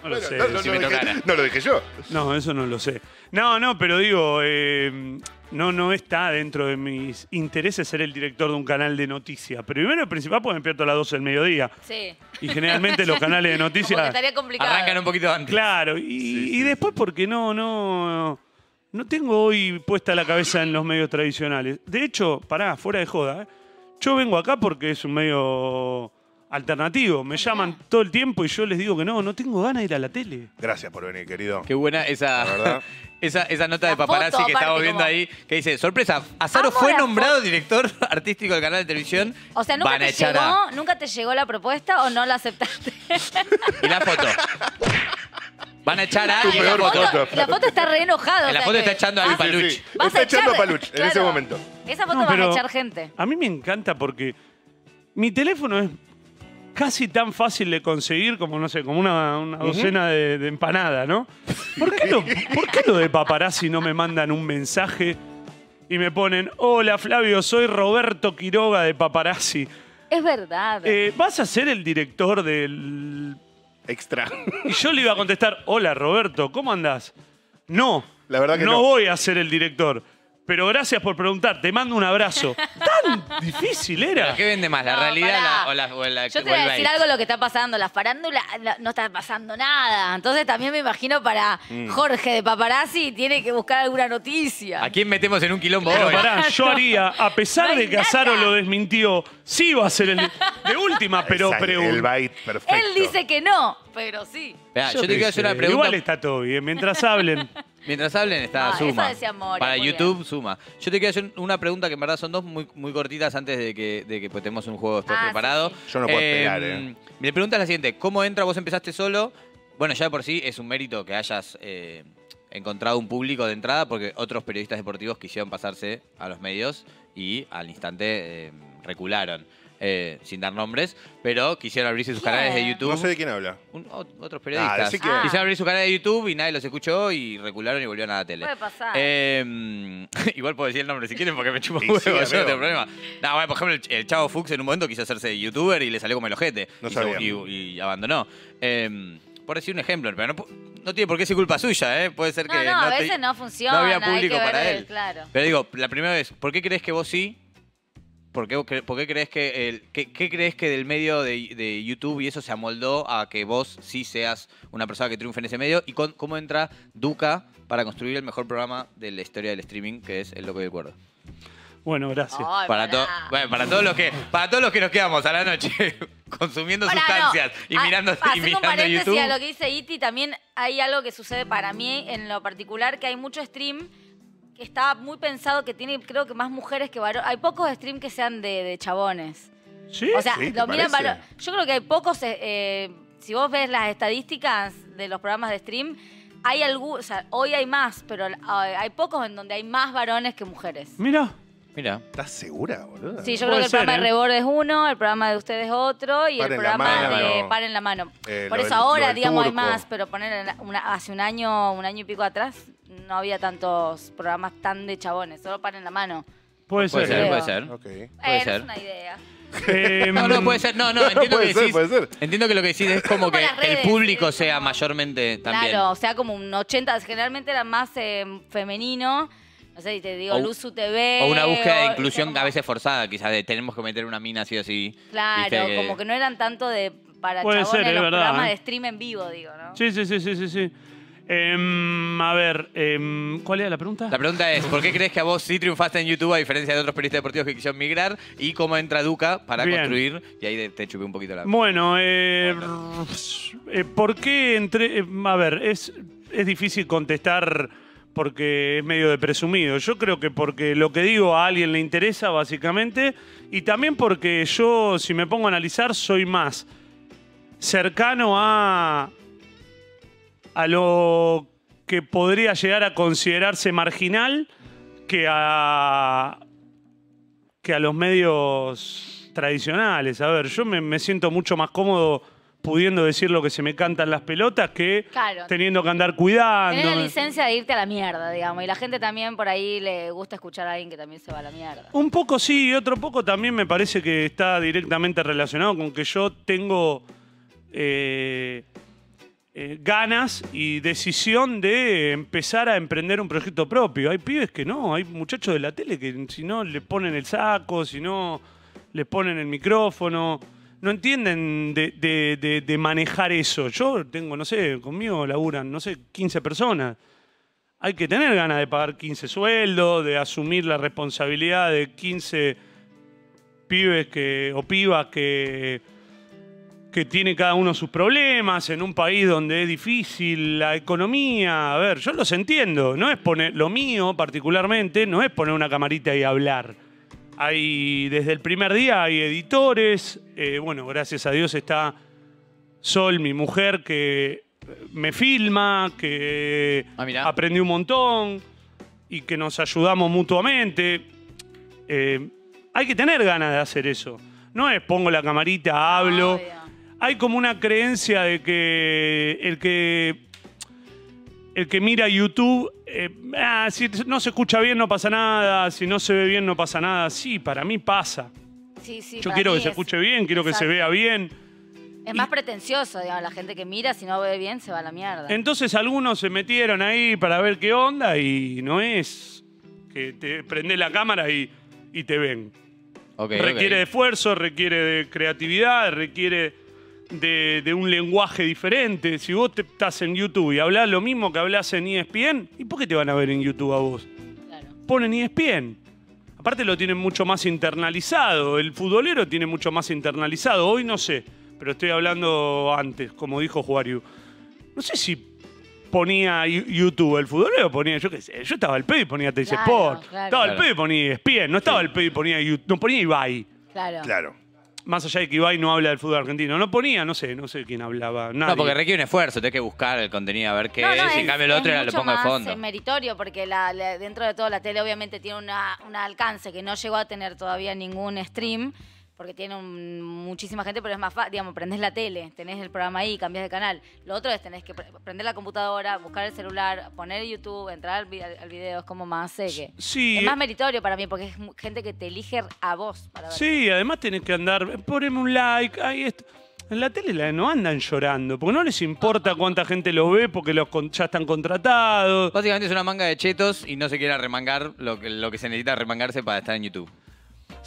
No lo sé. no, no, si no me lo dije- no lo dije yo. No, eso no lo sé. No, no, pero digo, eh, no, no está dentro de mis intereses ser el director de un canal de noticias. Primero y principal, porque me despierto a las 12 del mediodía. Sí. Y generalmente los canales de <laughs> noticias. estaría complicado. Arrancan un poquito antes. Claro, y, y después porque no, no, no tengo hoy puesta la cabeza en los medios tradicionales. De hecho, pará, fuera de joda, ¿eh? yo vengo acá porque es un medio alternativo. Me llaman todo el tiempo y yo les digo que no, no tengo ganas de ir a la tele. Gracias por venir, querido. Qué buena esa, <laughs> esa, esa nota de paparazzi foto, que aparte, estamos viendo como- ahí, que dice, sorpresa, Azaro Amo fue nombrado director <laughs> artístico del canal de televisión. O sea, ¿nunca Van a te, echar llegó, a- ¿nunca te llegó la propuesta o no la aceptaste? <laughs> Y la foto. Van a echar a... Ah, y y la foto- foto, la foto está re enojada. En la foto está echando a Ah, Paluch. Sí, Vas está a echando a echar- Paluch en ese momento. Esa foto No, van a pero- echar gente. A mí me encanta porque mi teléfono es casi tan fácil de conseguir como, no sé, como una, docena de, de empanadas, ¿no? ¿Por qué, lo, ¿Por qué lo de paparazzi no me mandan un mensaje y me ponen, hola Flavio, soy Roberto Quiroga de paparazzi? Es verdad. Eh, ¿Vas a ser el director del...? Extra. Y yo le iba a contestar, hola Roberto, ¿cómo andás? No, La verdad que no, no. voy a ser el director. Pero gracias por preguntar, te mando un abrazo. <laughs> Tan difícil era. ¿Pero ¿Qué vende más, la No, realidad pará. o la, o la, Yo o te voy el a decir bait? algo lo que está pasando. La farándula la- no está pasando nada. Entonces también me imagino para Mm. Jorge de Paparazzi tiene que buscar alguna noticia. ¿A quién metemos en un quilombo Pero hoy? pará, yo haría, a pesar No hay de que Azaro lo desmintió, sí va a ser el de última, pero Esa- pregunta. El bait perfecto. Él dice que no, pero sí. Esperá, yo te quiero hacer una Igual está todo bien, mientras hablen. <laughs> Mientras hablen, está Ah, eso suma. decía Moria, Para muy YouTube, suma. Yo te quiero hacer una pregunta que en verdad son dos muy, muy cortitas antes de que, de que pues, tenemos un juego después Ah, sí, preparado. sí. Yo no puedo esperar, eh. Mi pregunta es la siguiente. ¿Cómo entra? Vos empezaste solo. Bueno, ya de por sí es un mérito que hayas eh, encontrado un público de entrada porque otros periodistas deportivos quisieron pasarse a los medios y al instante eh, recularon. Eh, sin dar nombres, pero quisieron abrirse sus canales de. YouTube. No sé de quién habla. Un- ot- otros Ah, periodistas. decí que- Ah. Quisieron abrir su canal de YouTube y nadie los escuchó y recularon y volvieron a la tele. Puede pasar. Eh, <laughs> igual puedo decir el nombre si quieren porque me huevo, sí, yo no amigo. tengo problema. No, bueno, por ejemplo, el, el Chavo Fuchs en un momento quiso hacerse youtuber y le salió como el ojete. No y, sabía. y- y abandonó. Eh, por decir un ejemplo, pero no, pu- no tiene por qué ser culpa suya, ¿eh? Puede ser No, que no, a te- veces no funciona. no había hay que público ver para él. Claro. Pero digo, la primera vez, ¿por qué crees que vos sí? ¿Por qué, por qué crees que el, qué, qué crees que del medio de, de YouTube y eso se amoldó a que vos sí seas una persona que triunfe en ese medio? ¿Y con- cómo entra Duca para construir el mejor programa de la historia del streaming, que es El Loco del Cuerdo? Bueno, gracias. Ay, Para, to- bueno, para todos los que para todos los que nos quedamos a la noche <laughs> consumiendo sustancias no. y Ah, mirando, y mirando YouTube. a lo que dice Iti, también hay algo que sucede para mí en lo particular, que hay mucho stream que está muy pensado, que tiene creo que más mujeres que varones. Hay pocos stream que sean de, de chabones. ¿Sí? O sea, Sí, ¿te lo miran parece? varo- Yo creo que hay pocos, eh, eh, si vos ves las estadísticas de los programas de stream, hay algún, o sea, hoy hay más, pero eh, hay pocos en donde hay más varones que mujeres. Mira, Mira, ¿Estás segura, boludo? Sí, yo creo que el ser, programa ¿eh? de Rebord es uno, el programa de ustedes otro y Paren el programa mano. de Paren la mano. Eh, Por eso del- ahora, digamos, hay más, pero poner una- hace un año, un año y pico atrás, no había tantos programas tan de chabones, solo Paren la mano. puede puede ser. puede ser. Ok. Eh, no ser. es una idea. Eh, No, no, puede ser. No, no, <laughs> entiendo Puede que ser, decís- puede ser. Entiendo que lo que decís es como como que el público sí, sea como- mayormente también. Claro, o sea, como un 80, generalmente era más eh, femenino. No sé si te digo, O- Luzu TV. O una búsqueda de inclusión como- a veces forzada, quizás de tenemos que meter una mina así o así. Claro, Viste como que no eran tanto de para Puede chabones ser, los verdad, programas ¿eh? de stream en vivo, digo, ¿no? Sí, sí, sí, sí, sí. sí. Em, a ver, em, ¿cuál era la pregunta? La pregunta es, ¿por qué crees que a vos sí triunfaste en YouTube a diferencia de otros periodistas deportivos que quisieron migrar? ¿Y cómo entra Duca para Bien. construir? Y ahí de- te chupé un poquito la... Bueno, eh, eh, ¿por qué entré? eh, A ver, es, es difícil contestar porque es medio de presumido. Yo creo que porque lo que digo a alguien le interesa, básicamente, y también porque yo, si me pongo a analizar, soy más cercano a, a lo que podría llegar a considerarse marginal que a, que a los medios tradicionales. A ver, yo me, me siento mucho más cómodo pudiendo decir lo que se me cantan las pelotas que Claro. teniendo que andar cuidando. la licencia de irte a la mierda, digamos. Y la gente también por ahí le gusta escuchar a alguien que también se va a la mierda. Un poco sí, y otro poco también me parece que está directamente relacionado con que yo tengo eh, eh, ganas y decisión de empezar a emprender un proyecto propio. Hay pibes que no, hay muchachos de la tele que si no le ponen el saco, si no le ponen el micrófono, no entienden de, de- manejar eso. Yo tengo, no sé, conmigo laburan, no sé, 15 personas. Hay que tener ganas de pagar 15 sueldos, de asumir la responsabilidad de 15 pibes que, o pibas que, que tiene cada uno sus problemas en un país donde es difícil la economía. A ver, yo los entiendo. No es poner, lo mío particularmente, no es poner una camarita y hablar. Hay, desde el primer día hay editores. eh, bueno, gracias a Dios está Sol, mi mujer, que me filma, que Ah, aprendí un montón y que nos ayudamos mutuamente. Eh, hay que tener ganas de hacer eso. No es pongo la camarita, hablo. Obvio. Hay como una creencia de que el que el que mira YouTube, eh, ah, si no se escucha bien no pasa nada, si no se ve bien no pasa nada. Sí, para mí pasa. Sí, sí, Yo quiero que se es- escuche bien, quiero que se vea bien. Es más pretencioso, digamos, la gente que mira, si no ve bien, se va a la mierda. Entonces algunos se metieron ahí para ver qué onda y no es que te prendés la cámara y, y te ven. Requiere de esfuerzo, requiere de creatividad, requiere de, de un lenguaje diferente. Si vos te, estás en YouTube y hablas lo mismo que hablas en ESPN, ¿y por qué te van a ver en YouTube a vos? Ponen E ESPN. Aparte lo tienen mucho más internalizado. El futbolero tiene mucho más internalizado. Hoy no sé, pero estoy hablando antes, como dijo Juariu. No sé si ponía YouTube el futbolero, ponía, yo qué sé, yo estaba al pedo y ponía Teis Claro, Sport. claro. Estaba al Claro. pedo y ponía ESPN. No estaba al pedo y ponía YouTube, no ponía Ibai. Claro. Claro. Más allá de que Ibai no habla del fútbol argentino. No ponía, no sé, no sé quién hablaba. Nadie. No, porque requiere un esfuerzo, tenés que buscar el contenido, a ver qué No, no, es, y en cambio el otro es lo mucho pongo de más, fondo. eh, meritorio porque la- la- dentro de todo la tele obviamente tiene una, un alcance que no llegó a tener todavía ningún stream porque tiene un- muchísima gente, pero es más fácil, digamos, prendés la tele, tenés el programa ahí, cambiás de canal. Lo otro es tenés que pre- prender la computadora, buscar el celular, poner YouTube, entrar al, vi- al video, es como más sé que Sí. es más meritorio para mí porque es gente que te elige a vos para ver. Sí, además tenés que andar, poneme un like, ahí esto. En la tele la- no andan llorando, porque no les importa cuánta gente los ve, porque los con- ya están contratados. Básicamente es una manga de chetos y no se quiere remangar lo que, lo que se necesita remangarse para estar en YouTube.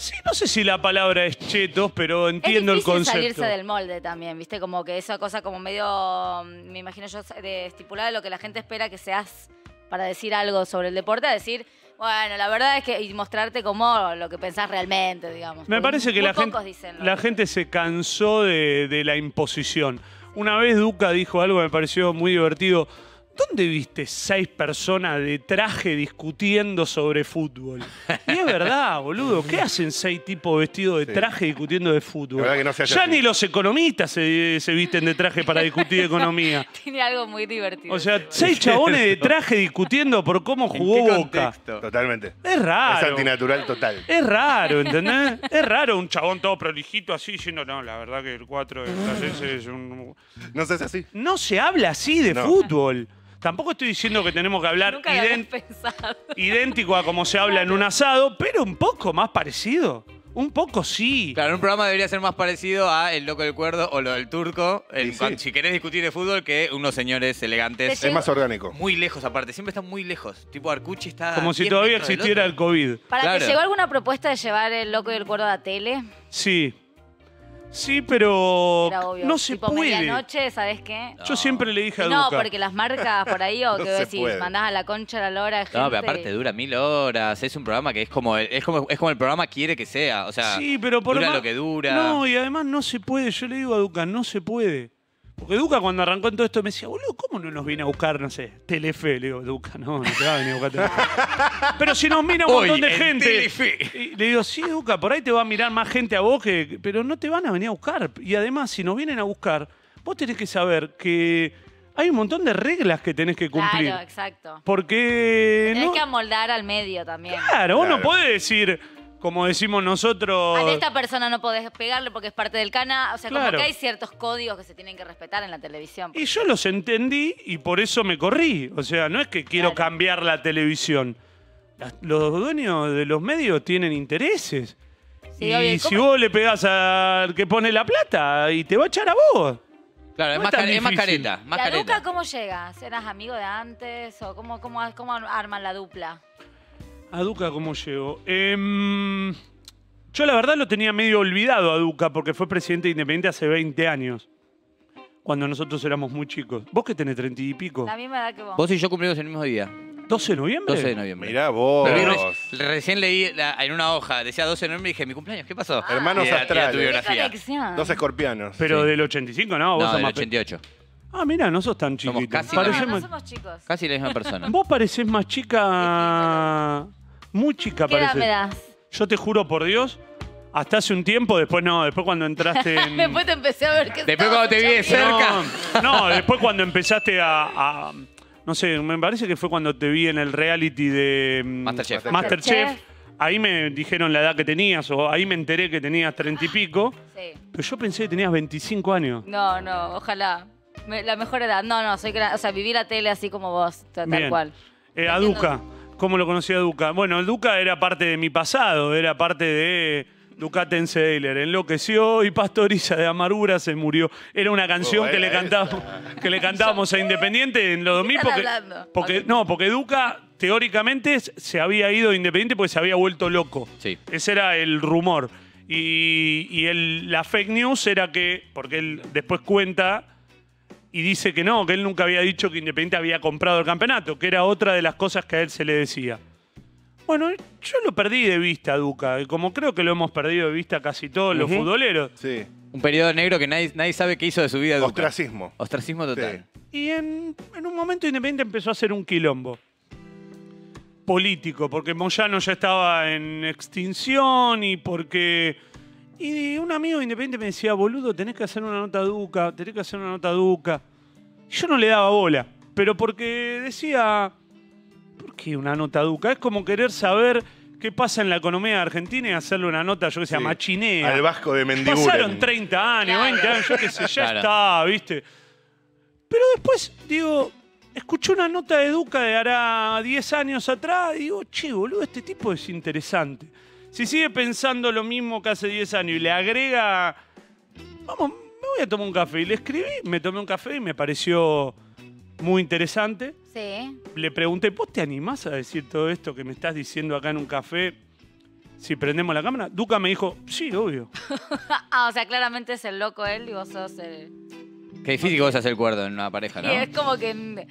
Sí, no sé si la palabra es chetos, pero Es entiendo el concepto. salirse del molde también, ¿viste? Como que esa cosa como medio, mm, me imagino yo, de estipular lo que la gente espera que seas para decir algo sobre el deporte, a decir, bueno, la verdad es que, y mostrarte como lo que pensás realmente, digamos. Me parece que la gente, la que- gente se cansó de, de la imposición. Una vez Duca dijo algo que me pareció muy divertido. ¿Dónde viste seis personas de traje discutiendo sobre fútbol? <laughs> Y es verdad, boludo. ¿Qué hacen seis tipos vestidos de traje discutiendo de fútbol? La verdad que no se hace ya así. ni los economistas se, se visten de traje para discutir economía. <laughs> Tiene algo muy divertido. O sea, seis chabones de <laughs> traje discutiendo por cómo jugó Boca. Totalmente. Es raro. Es antinatural total. Es raro, ¿entendés? es raro un chabón todo prolijito así diciendo, no, la verdad que el 4 de es un... No se hace así. No se habla así de No. fútbol. Tampoco estoy diciendo que tenemos que hablar Nunca lo había idén- pensado. idéntico a como se habla en un asado, pero un poco más parecido. Un poco sí. Claro, un programa debería ser más parecido a El Loco del Cuerdo o lo del Turco, en sí. cuan- si querés discutir de fútbol, que unos señores elegantes. Te Es más orgánico. Muy lejos aparte, siempre están muy lejos. Tipo Arcuchi está... Como si 10 todavía metros del existiera otro. el COVID. ¿Para Claro. ¿te llegó alguna propuesta de llevar el loco y el cuerdo a la tele? Sí. Sí, pero Era obvio. no se tipo puede. medianoche, ¿sabes qué? Yo siempre le dije a No, Duca. porque las marcas por ahí, o <laughs> No que se decís, puede. mandás a la concha a la lora de gente. No, pero aparte dura mil horas. Es un programa que es como el, es como, es como el programa quiere que sea. O sea, Sí, pero por dura más- lo que dura. No, y además no se puede. Yo le digo a Duca, no se puede. Porque Duca cuando arrancó en todo esto me decía, boludo, ¿cómo no nos viene a buscar, no sé, Telefe? Le digo, Duca, no, no te va a venir a buscar Telefe. <laughs> pero si nos mira un Hoy, montón de en gente. Telefe. Y le digo, sí, Duca, por ahí te va a mirar más gente a vos, que, pero no te van a venir a buscar. Y además, si nos vienen a buscar, vos tenés que saber que hay un montón de reglas que tenés que cumplir. Claro, exacto. Porque Tenés no, que amoldar al medio también. claro, vos no podés decir, como decimos nosotros. A esta persona no podés pegarle porque es parte del canal. O sea, como Claro. que hay ciertos códigos que se tienen que respetar en la televisión. Y yo los entendí y por eso me corrí. O sea, no es que quiero cambiar la televisión. Los dueños de los medios tienen intereses. Sí, y obvio, si vos le pegás al que pone la plata y te va a echar a vos. Claro, es, No más, es tan care- es más difícil. careta. Más ¿Y a careta. Luca cómo llegas? ¿Eras amigo de antes? ¿O cómo, cómo, cómo arman la dupla? ¿A Duca cómo llego? Em, yo la verdad lo tenía medio olvidado a Duca porque fue presidente Independiente hace 20 años. Cuando nosotros éramos muy chicos. ¿Vos que tenés 30 y pico? La misma edad que vos. Vos y yo cumplimos el mismo día. ¿12 de noviembre? 12 de noviembre. Mirá vos. Pero recién leí la- en una hoja, decía 12 de noviembre y dije, ¿mi cumpleaños? ¿Qué pasó? Hermanos Y era- era tu astrales. biografía. conexión. Dos escorpianos. Pero del 85, ¿no? Vos No, sos del más pe- 88. Ah, mira, no sos tan chiquito. Somos casi la Parecés No, no más- somos chicos. Casi la misma persona. Vos parecés más chica. Muy chica ¿Qué edad parecés. me das? Yo te juro por Dios, hasta hace un tiempo, después no, después cuando entraste <laughs> en. Después te empecé a ver que Después cuando te vi de cerca. No, no, después cuando empezaste a, a- No sé, me parece que fue cuando te vi en el reality de. mm, Masterchef. Masterchef. Masterchef. Ahí me dijeron la edad que tenías, o ahí me enteré que tenías treinta y pico. Sí. Pero yo pensé que tenías 25 años. No, no, ojalá. Me- la mejor edad. No, no, soy gra- O sea, viví la tele así como vos, ta- tal Bien. cual. Eh, a Duca. ¿Cómo lo conocí a Duca? Bueno, el Duca era parte de mi pasado, era parte de Ducatense Eiler. Enloqueció y Pastoriza de Amargura se murió. Era una canción que le, buena cantábamos, que le cantábamos a Independiente en los 2000 están porque, hablando? porque no, porque Duca teóricamente se había ido de Independiente porque se había vuelto loco. Sí. Ese era el rumor. Y, y el- la fake news era que, porque él después cuenta y dice que no, que él nunca había dicho que Independiente había comprado el campeonato, que era otra de las cosas que a él se le decía. Bueno, yo lo perdí de vista, Duca, y como creo que lo hemos perdido de vista casi todos los futboleros. Sí. Un periodo negro que nadie, nadie sabe qué hizo de su vida. Duca. Ostracismo. Ostracismo total. Y en, en un momento Independiente empezó a hacer un quilombo político, porque Moyano ya estaba en extinción y porque... Y un amigo de Independiente me decía, boludo, tenés que hacer una nota Duca, tenés que hacer una nota Duca. Y yo no le daba bola, pero porque decía, ¿por qué una nota Duca? Es como querer saber qué pasa en la economía de Argentina y hacerle una nota, yo que sé, Sí. machinea. Al Vasco de Mendiguren. Pasaron 30 años, 20 años, yo qué sé, ya Claro. está, ¿viste? Pero después, digo, escuché una nota de Duca de hará 10 años atrás y digo, che, boludo, este tipo es interesante. Si sigue pensando lo mismo que hace 10 años y le agrega, vamos, me voy a tomar un café. Y le escribí, me tomé un café y me pareció muy interesante. Sí. Le pregunté, ¿vos te animás a decir todo esto que me estás diciendo acá en un café si prendemos la cámara? Duca me dijo, sí, obvio. <laughs> ah, o sea, claramente es el loco él y vos sos el... Qué difícil que vos haces el cuerdo en una pareja, ¿no? Y es como que...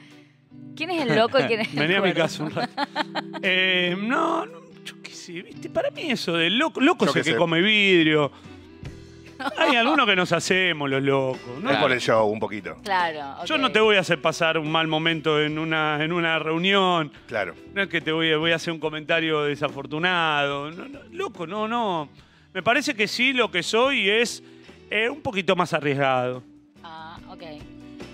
¿Quién es el loco y quién es <laughs> el Vení a mi cuerdo? casa un rato. <laughs> Eh, no, no, yo qué sé, ¿viste? Para mí eso de loco, loco es el que sé. come vidrio. <laughs> Hay algunos que nos hacemos los locos. ¿no? Es por el show, un poquito. Claro, Yo no te voy a hacer pasar un mal momento en una, en una reunión. Claro. No es que te voy a, voy a hacer un comentario desafortunado. No, no, loco, no, no. Me parece que sí, lo que soy es eh, un poquito más arriesgado. Ah, ok.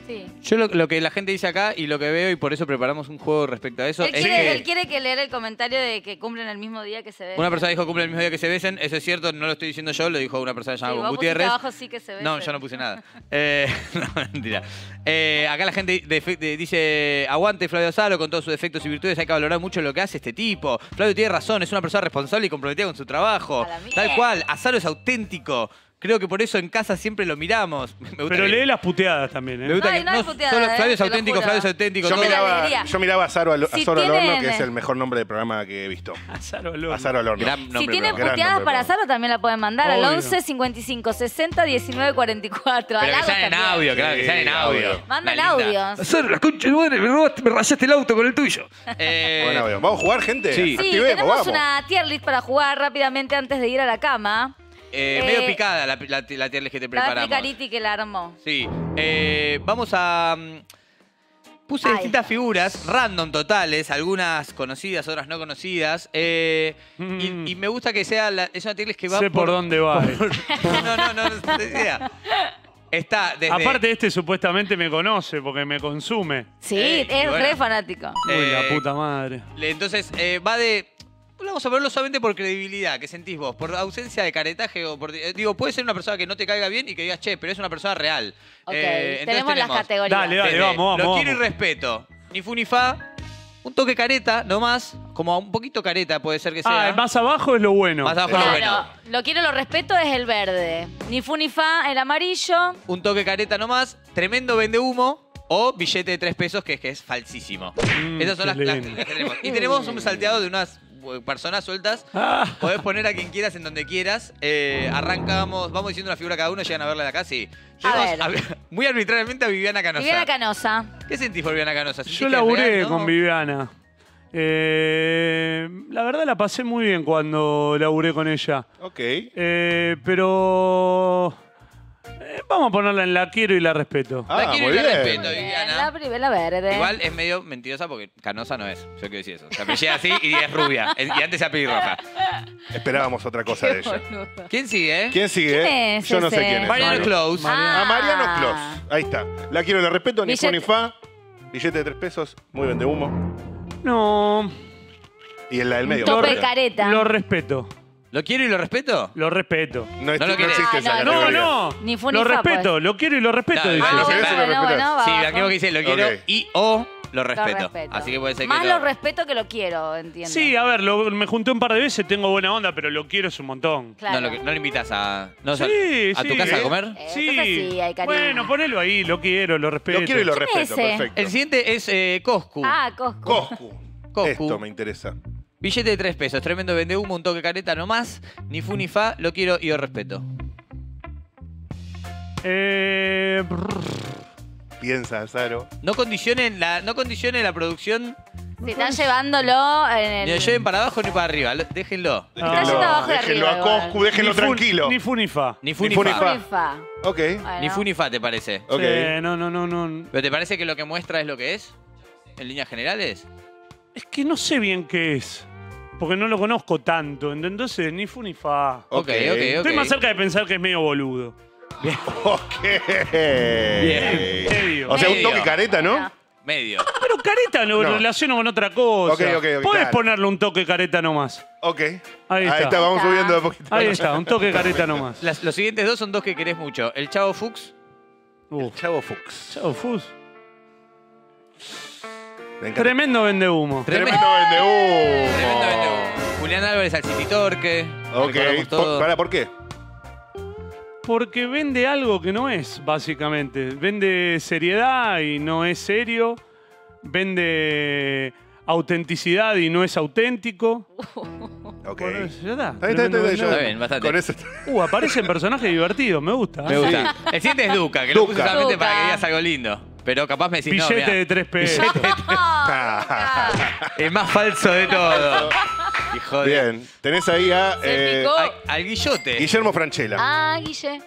Sí. Yo lo, lo que la gente dice acá y lo que veo, y por eso preparamos un juego respecto a eso, Él es quiere, que él quiere que leer el comentario de que cumplen el mismo día que se ve. una persona dijo cumple el mismo día que se besen. Eso es cierto, no lo estoy diciendo yo, lo dijo una persona Sí, llamada vos pusiste Gutiérrez. abajo sí que se besen. No, yo no puse nada. <laughs> Eh, <laughs> no, mentira. Eh, acá la gente de- dice, aguante Flavio Azaro con todos sus defectos y virtudes, hay que valorar mucho lo que hace este tipo. Flavio tiene razón, es una persona responsable y comprometida con su trabajo. Tal cual, Azaro es auténtico. Creo que por eso en casa siempre lo miramos. <laughs> Me gusta Pero que- lee las puteadas también, me ¿eh? gusta No, que y no hay puteada, solo eh, Flavio es te lo auténtico, juro. Flavio es auténtico. Yo todo- miraba, alegría. yo miraba a Zaro al, a Si Zoro al horno, tienen- que es el mejor nombre de programa que he visto. Azaro al horno. A Zaro al horno. Gran Si tienen gran puteadas nombre, para Saro también la pueden mandar al Obvio. 11 55 60 19 44. Pero que Halagos sean en también. audio, claro, que sean en Sí, audio. audio. Mandan Una linda. audios. La concha de tu madre, me, robaste, me rayaste el auto con el tuyo. Eh, Bueno, bien. ¿Vamos a jugar, gente? Sí. Sí, Activemos, tenemos vamos. una tier list para jugar rápidamente antes de ir a la cama. Eh, Eh, medio picada la, la, la tier list que te La preparamos. explicar Iti que la armó. Sí. Eh, vamos a. mm, Puse Ay. distintas figuras, random totales, algunas conocidas, otras no conocidas. eh, y, y me gusta que sea. La, es una tier list que va Mm. Sé por dónde va. eh. <laughs> No, no, no, no, idea. Está desde. Aparte, este supuestamente me conoce porque me consume. Sí, Eh, es bueno. re fanático. Uy, Eh, la puta madre. Entonces, eh, va de. Vamos a verlo solamente por credibilidad, que sentís vos, por ausencia de caretaje o por. digo, puede ser una persona que no te caiga bien y que digas, che, pero es una persona real. Ok, Eh, tenemos las categorías. Dale, dale, Desde vamos, vamos. Lo quiero y respeto. Ni fu ni fa. Un toque careta, nomás. Como un poquito careta puede ser que sea. Ah, más abajo es lo bueno. Más abajo es lo bueno. lo quiero, lo respeto es el verde. Ni fu ni fa, el amarillo. Un toque careta nomás. Tremendo vende humo. O billete de tres pesos, que es que es falsísimo. Mm, Esas son las, las- que tenemos. Y tenemos un salteado de unas personas sueltas. <laughs> Ah, Podés poner a quien quieras en donde quieras. Eh, arrancamos, vamos diciendo una figura cada uno, llegan a verla de acá, sí. A ver. a- <laughs> muy arbitrariamente a Viviana Canosa. Viviana Canosa. ¿Qué sentís por Viviana Canosa? ¿Sentís yo laburé real, no? con Viviana. Eh, la verdad la pasé muy bien cuando laburé con ella. Ok. Eh, pero... eh, vamos a ponerla en la quiero y la respeto. Ah, La quiero muy y la bien. respeto, Viviana. la primera verde. Igual es medio mentirosa porque Canosa no es. Yo quiero decir eso. Se apellida así y es rubia. Y antes se apellida roja. Esperábamos otra cosa de ella. ¿Quién sigue? eh? ¿Quién sigue? ¿Quién es Yo no sé ese? quién es. Mariano Close. Ah. A Mariano Clos. Ahí está. La quiero, le respeto, ni fu Billete- ni fa. Billete de tres pesos, muy bien de humo. No, Y en la del medio. Tope careta. lo respeto. ¿Lo quiero y lo respeto? Lo respeto. No, es- No lo no querés. existe Ah, esa no, No, categoría. no. Ni fu ni lo fa, respeto, pues. lo quiero y lo respeto. Dice. Ah, lo bueno, querés y lo bueno. Sí, abajo. blanqueo que dice lo quiero Ok. y o lo Lo respeto. Así que puede ser Más que lo respeto que lo quiero, entiendo. Sí, a ver, lo- me junté un par de veces, tengo buena onda, pero lo quiero es un montón. Claro. No, lo, que- no lo invitas a, no, Sí, a tu sí. casa a comer. Eh, entonces sí, hay cariño. Bueno, ponelo ahí, lo quiero, lo respeto. Lo quiero y lo ¿Quién es respeto, ese? perfecto. El siguiente es eh, Coscu. Ah, Cosco. Coscu. Coscu. Esto me interesa. Billete de 3 pesos, tremendo vende humo, un toque careta nomás. Ni fu ni fa, lo quiero y os respeto. Eh, Piensa, Saro. No condicionen la, no condicionen la producción, Si están llevándolo en ni el. lo lleven para abajo ni para arriba. lo- Déjenlo. Está yendo abajo de déjenlo arriba. a igual. Coscu, déjenlo ni tranquilo. Ni fu ni fa. Ni fu Ni ni, fu ni fa. fa. Rifa. Ok. Bueno. Ni fu ni fa, ¿te parece? Ok. Sí, no, no, no, no. ¿Pero te parece que lo que muestra es lo que es? ¿En líneas generales? Es que no sé bien qué es. Porque no lo conozco tanto. Entonces, ni fu ni fa. Ok, ok, ok. Estoy más cerca de pensar que es medio boludo. <laughs> Ok. Bien. Medio. O sea, un Medio. toque careta, ¿no? Medio. Pero careta lo No. relaciono con otra cosa. Ok, ok, ok, Puedes claro. ponerle un toque careta nomás. Ok. Ahí está. vamos Ahí está. subiendo de poquito. Ahí está, un toque careta <laughs> nomás. Las- los siguientes dos son dos que querés mucho. El Chavo Fuchs. Uf. Chavo Fuchs. Chao, Fus. Me encanta. Tremendo vende humo. Tremendo, vende humo. tremendo vende humo. Julián Álvarez al City Torque. Ok. Por- Para, ¿por qué? Porque vende algo que no es, básicamente. Vende seriedad y no es serio. Vende autenticidad y no es auténtico. Ok. Bueno, ya está. Está bien, está bien, Tremendo está bien, yo- Está bien, bastante. Con eso. Uh, aparecen personajes divertidos, me gusta. Me gusta. El siguiente es Duca, que lo puse Duca. solamente Duca. para que digas algo lindo. Pero capaz me decís, no, Billete mirá, de tres pesos. el <laughs> más falso de todo. Hijo de... Bien. Tenés ahí a Se eh, picó. Al, al Guillote. Guillermo Franchella. Ah, Guille.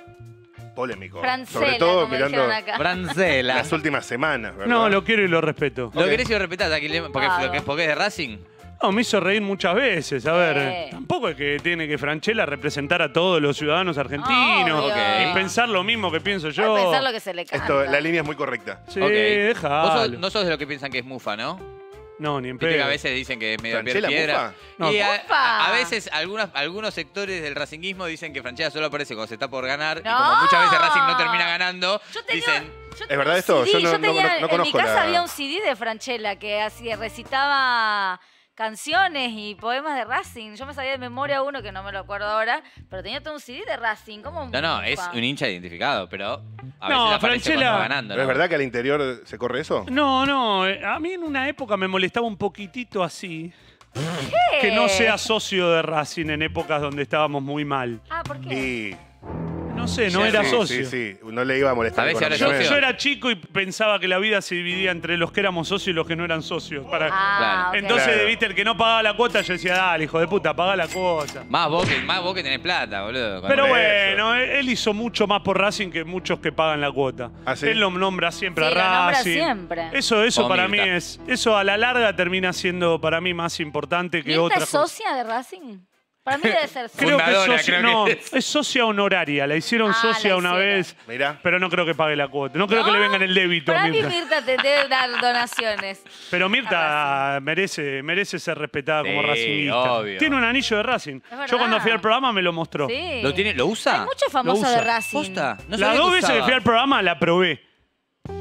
Polémico. Francela, Sobre todo como mirando dijeron acá. Brancela. las últimas semanas, ¿verdad? No, lo quiero y lo respeto. ¿Lo querés y lo respetás? Aquí le- porque es de Racing. No, me hizo reír muchas veces. A ver, Sí. tampoco es que tiene que Franchella representar a todos los ciudadanos argentinos. Obvio. Y pensar lo mismo que pienso yo. Puede pensar lo que se le canta. Esto, la línea es muy correcta. Sí, Ok. Vos déjalo. sos- no sos de lo que piensan que es mufa, ¿no? No, ni en Viste que pedo. a veces dicen que es medio ¿Franchella piedra. mufa? No. Y a, a- a veces algunas, algunos sectores del racinguismo dicen que Franchella solo aparece cuando se está por ganar. Y como muchas veces Racing no termina ganando, Yo tenía- dicen... yo ¿Es verdad un esto? CD, Yo no- no- tenía- no- no En conozco mi casa la- había un CD de Franchella que así recitaba canciones y poemas de Racing. Yo me sabía de memoria uno que no me lo acuerdo ahora, pero tenía todo un CD de Racing. ¿Cómo? No, no, es un hincha identificado, pero a No, veces aparece Francella- cuando va ganando. ¿Pero ¿no? es verdad que al interior se corre eso? No, no. eh, A mí en una época me molestaba un poquitito así. Que no sea socio de Racing en épocas donde estábamos muy mal. Ah, ¿por qué? Y... No sé, no Sí, era sí, socio. Sí, sí, no le iba a molestar. ¿Sabés si ahora Yo, socio? yo era chico y pensaba que la vida se dividía entre los que éramos socios y los que no eran socios. Para... Ah, ok. Entonces, Claro. viste, el que no pagaba la cuota, yo decía, dale, hijo de puta, paga la cuota. Más vos, que, más vos que tenés plata, boludo. Pero bueno, él él hizo mucho más por Racing que muchos que pagan la cuota. ¿Ah, sí? Él lo nombra siempre Sí, a lo nombra Racing. siempre. Eso, eso O para Mirta. mí es. Eso a la larga termina siendo para mí más importante que ¿Mirta otra es socia de Racing? Para mí <laughs> debe ser socia. Creo que socia, creo no, es. es. socia honoraria. La hicieron Ah, socia la una hicieron. vez, Mirá. pero no creo que pague la cuota. No creo que le vengan el débito a Para mí Mirta. Mirta te debe dar donaciones. Pero Mirta merece, merece ser respetada como Sí, racingista. obvio. Tiene un anillo de Racing. verdad. Yo cuando fui al programa me lo mostró. Sí. ¿Lo, tiene, ¿Lo usa? Hay muchos famosos usa. de Racing. ¿Posta? No Las dos que veces que usaba. fui al programa la probé.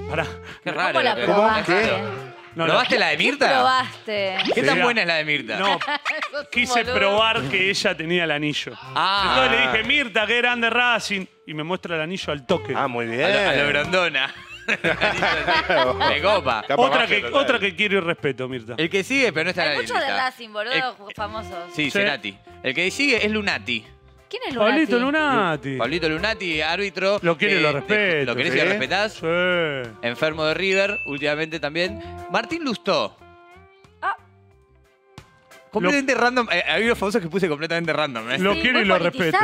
Pará. Qué raro. ¿Cómo la lo que- probaste? qué raro. No, ¿Probaste la- la de ¿Qué Mirta? probaste? ¿Qué tan buena es la de Mirta? No, <laughs> Sos un quise boludo. probar que ella tenía el anillo. Ah. Entonces le dije, Mirta, qué grande Racing. Y me muestra el anillo al toque. Ah, muy bien. A lo, a lo Brondona. <laughs> <laughs> Copa. Capa otra, que, total. otra que quiero y respeto, Mirta. El que sigue, pero no está en Hay la muchos de. Racing, boludo, famosos. Sí, Sí. Cerati. El que sigue es Lunati. ¿Quién es Lunati? Pablito Lunati. Pablito Lunati, árbitro. Lo quiero y lo respeto. ¿Lo querés y ¿Sí? lo respetás? Sí. Enfermo de River, últimamente también. Martín Lustó. Ah. Completamente random. Eh, hay unos famosos que puse completamente random. ¿eh? Lo Sí, quiero muy y lo respeto.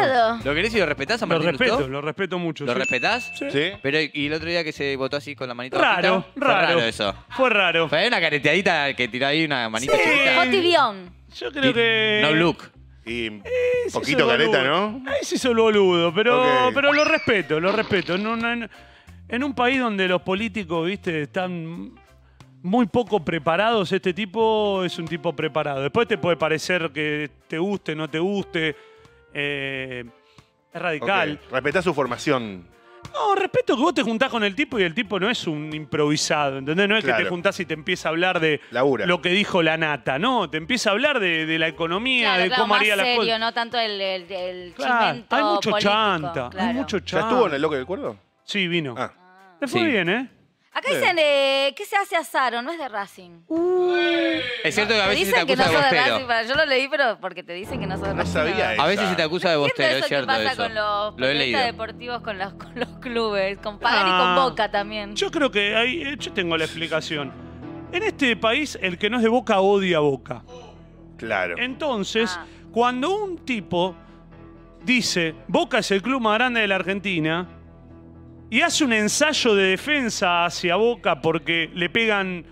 ¿Lo querés y lo respetás a Lo Martín respeto, Lustó? lo respeto mucho. ¿Lo sí. respetás? Sí. ¿Sí? Pero, ¿y el otro día que se votó así con la manita Raro, bajita? Fue raro. eso. Fue raro. Fue una careteadita que tiró ahí una manita Sí. chiquita. Yo creo que. No look. Y poquito el careta. ¿no? Ahí sí soy boludo, pero, pero lo respeto, lo respeto. En, una- en- en un país donde los políticos, viste, están muy poco preparados, este tipo es un tipo preparado. Después te puede parecer que te guste, no te guste. eh, es radical. Ok. Respetá su formación. No, respeto que vos te juntás con el tipo y el tipo no es un improvisado, ¿entendés? No es que te juntás y te empieza a hablar de Labura. lo que dijo la nata, no, te empieza a hablar de, de la economía, Claro, de claro, cómo más haría las serio, cosas. no tanto el, el, el hay mucho político, chanta, claro. hay mucho ¿Ya chanta. estuvo en el Loco del Cuerdo? Sí, vino. Ah. Le fue Sí. bien, ¿eh? Acá dicen eh, que se hace Azaro, no es de Racing. Es cierto que a Te veces se te dicen que no acusa de sos de bostero. Racing. Yo lo leí, pero porque te dicen que no sos de No Racing. sabía A veces se te acusa de bostero, es cierto pasa eso. con los Lo he periodistas leído. deportivos, con los, con los clubes, con Pagani y Ah. con Boca también. Yo creo que ahí, eh, yo tengo la explicación. En este país, el que no es de Boca odia a Boca. Claro. Entonces, Ah. cuando un tipo dice, Boca es el club más grande de la Argentina, y hace un ensayo de defensa hacia Boca porque le pegan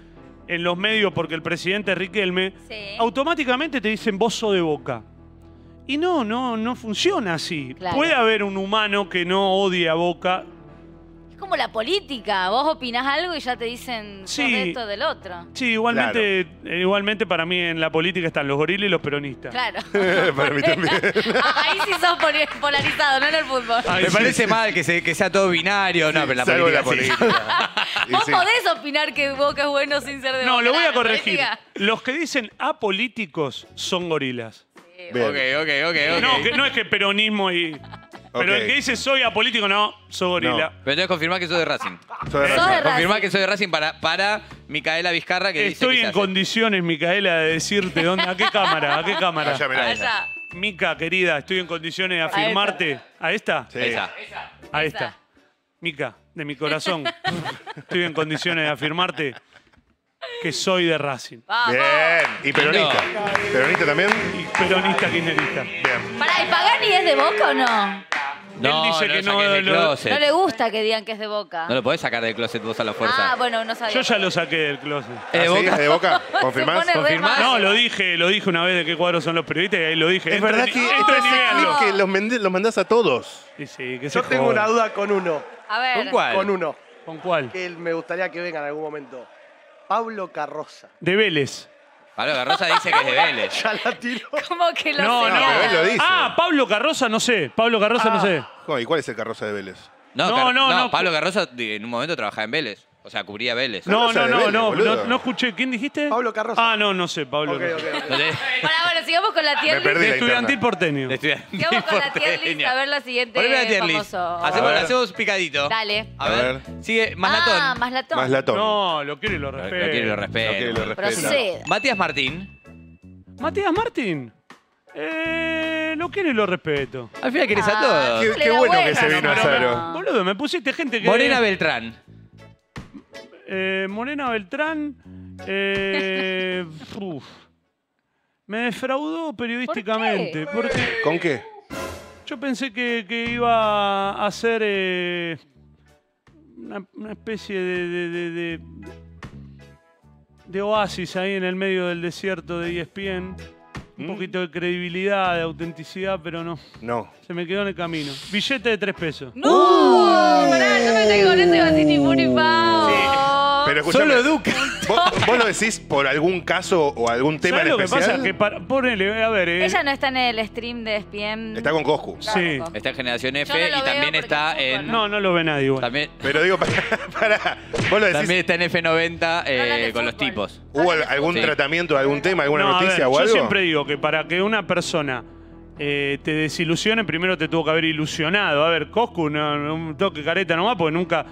en los medios porque el presidente es Riquelme, Sí. automáticamente te dicen vos sos de Boca. Y no, no, no funciona así. Claro. Puede haber un humano que no odie a Boca. Es como la política. Vos opinás algo y ya te dicen Sí. esto del otro. Sí, igualmente, igualmente para mí en la política están los gorilas y los peronistas. Claro. <laughs> Para mí también. Ah, <laughs> ahí sí sos polarizado, no en el fútbol. Ay, Me sí, parece mal que, se- que sea todo binario. No, pero la Salvo política, la política. <laughs> Vos sí. podés opinar que Boca es bueno sin ser de No, lo voy ¿En a corregir. política? Los que dicen apolíticos son gorilas. Ok, ok, ok. No, que no es que peronismo y. Pero el que dice soy apolítico, no, soy gorila. Pero entonces confirmar que soy de Racing. Soy de Racing. de Racing. que soy de Racing para, para Micaela Vizcarra, que dice Estoy que se en hace. condiciones, Micaela, de decirte dónde, a qué cámara, a qué cámara. Allá, mirá. Allá. Mica, querida, estoy en condiciones de afirmarte. ¿A esta? Sí. Esa. A esta. Mica, de mi corazón. <laughs> estoy en condiciones de afirmarte que soy de Racing. Vamos. Bien. ¿Y peronista? ¿Peronista también? Y peronista kirchnerista. Bien. Pará, ¿y Pagani es de Boca o no? No, Él dice no que lo no saques del lo- closet. No le gusta que digan que es de Boca. No lo podés sacar del closet vos a la fuerza. Ah, bueno, no sabía. Yo ya lo saqué del closet. ¿Es de ¿Ah, sí? Boca? ¿Es de Boca? <laughs> Se ¿Confirmás? pone re ¿Confirmás? mal. No, lo dije, lo dije una vez de qué cuadros son los periodistas y ahí lo dije. Es Entren- verdad que entren y es el que los, mende- los mandás a todos. Sí, sí, que se Yo tengo jodan. una duda con uno. A ver. ¿Con cuál? Con uno. ¿Con cuál? Que me gustaría que venga en algún momento. Pablo Carroza. De Vélez. Pablo Garrosa dice que es de Vélez. <laughs> Ya la tiro. ¿Cómo que lo No, no, señala? pero él lo dice. Ah, Pablo Carroza, no sé. Pablo Carroza, no sé. Jo, ¿Y cuál es el carroza de Vélez? No, No, Car- no, no. Pablo Garrosa di- en un momento trabajaba en Vélez. O sea, cubría Vélez. No, no, no, Vélez, no, no, no escuché. ¿Quién dijiste? Pablo Carroza. Ah, no, no sé, Pablo. Ok, no. ok, ok. No te- Pará, bueno, sigamos con la tier list. De estudiantil porteño. de estudiante Sigamos con la tier list a ver la siguiente la tier list. famoso. Hacemos, hacemos picadito. Dale. A A ver. Sigue Maslatón. Ah, más latón. Más latón. No, lo quiere y lo Lo respeto. quiere y lo No respeto. quiere lo respeta. Procede. Matías Martín. Matías Martín. Eh, lo quiere y lo respeto. Al final querés a Ah, todos. Qué, bueno que se no, vino a Zaro. Boludo, me pusiste gente que. Morena Beltrán. Eh, Morena Beltrán. eh, <laughs> uf. me defraudó periodísticamente. ¿Por Porque ¿Con qué? yo pensé que, que iba a ser eh, una, una especie de, de, de- de- de oasis ahí en el medio del desierto de ESPN. Un Mm. poquito de credibilidad, de autenticidad, pero no. No. Se me quedó en el camino. Billete de tres pesos. ¡No! Pará, yo me tengo con eso y iba a Pero Solo Duca. ¿vos, vos lo decís por algún caso o algún tema ¿Sabes en lo que especial? pasa? Que para, ponele, a ver, eh, Ella no está en el stream de ESPN. Está con Coscu. Sí. Está en Generación F Yo no lo y veo también porque está fútbol, en. No, no lo ve nadie igual. También, Pero digo, para, <laughs> para, vos lo decís, también está en F90 eh, Hablan de con los fútbol. tipos. ¿hubo al- algún Sí. tratamiento, algún tema, alguna No, a noticia ver, o yo algo? siempre digo que para que una persona eh, te desilusione, primero te tuvo que haber ilusionado. A ver, Coscu, no, no, un toque careta nomás, porque nunca.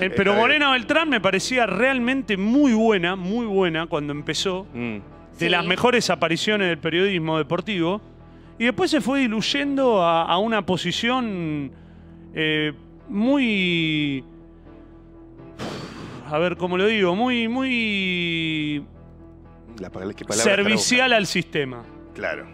Eh, pero. Morena Beltrán me parecía realmente muy buena, muy buena cuando empezó. Mm. De Sí. las mejores apariciones del periodismo deportivo. Y después se fue diluyendo a, a una posición eh, muy. A ver, ¿cómo lo digo? Muy, muy La, pa- ¿qué palabra para servicial al sistema. Claro.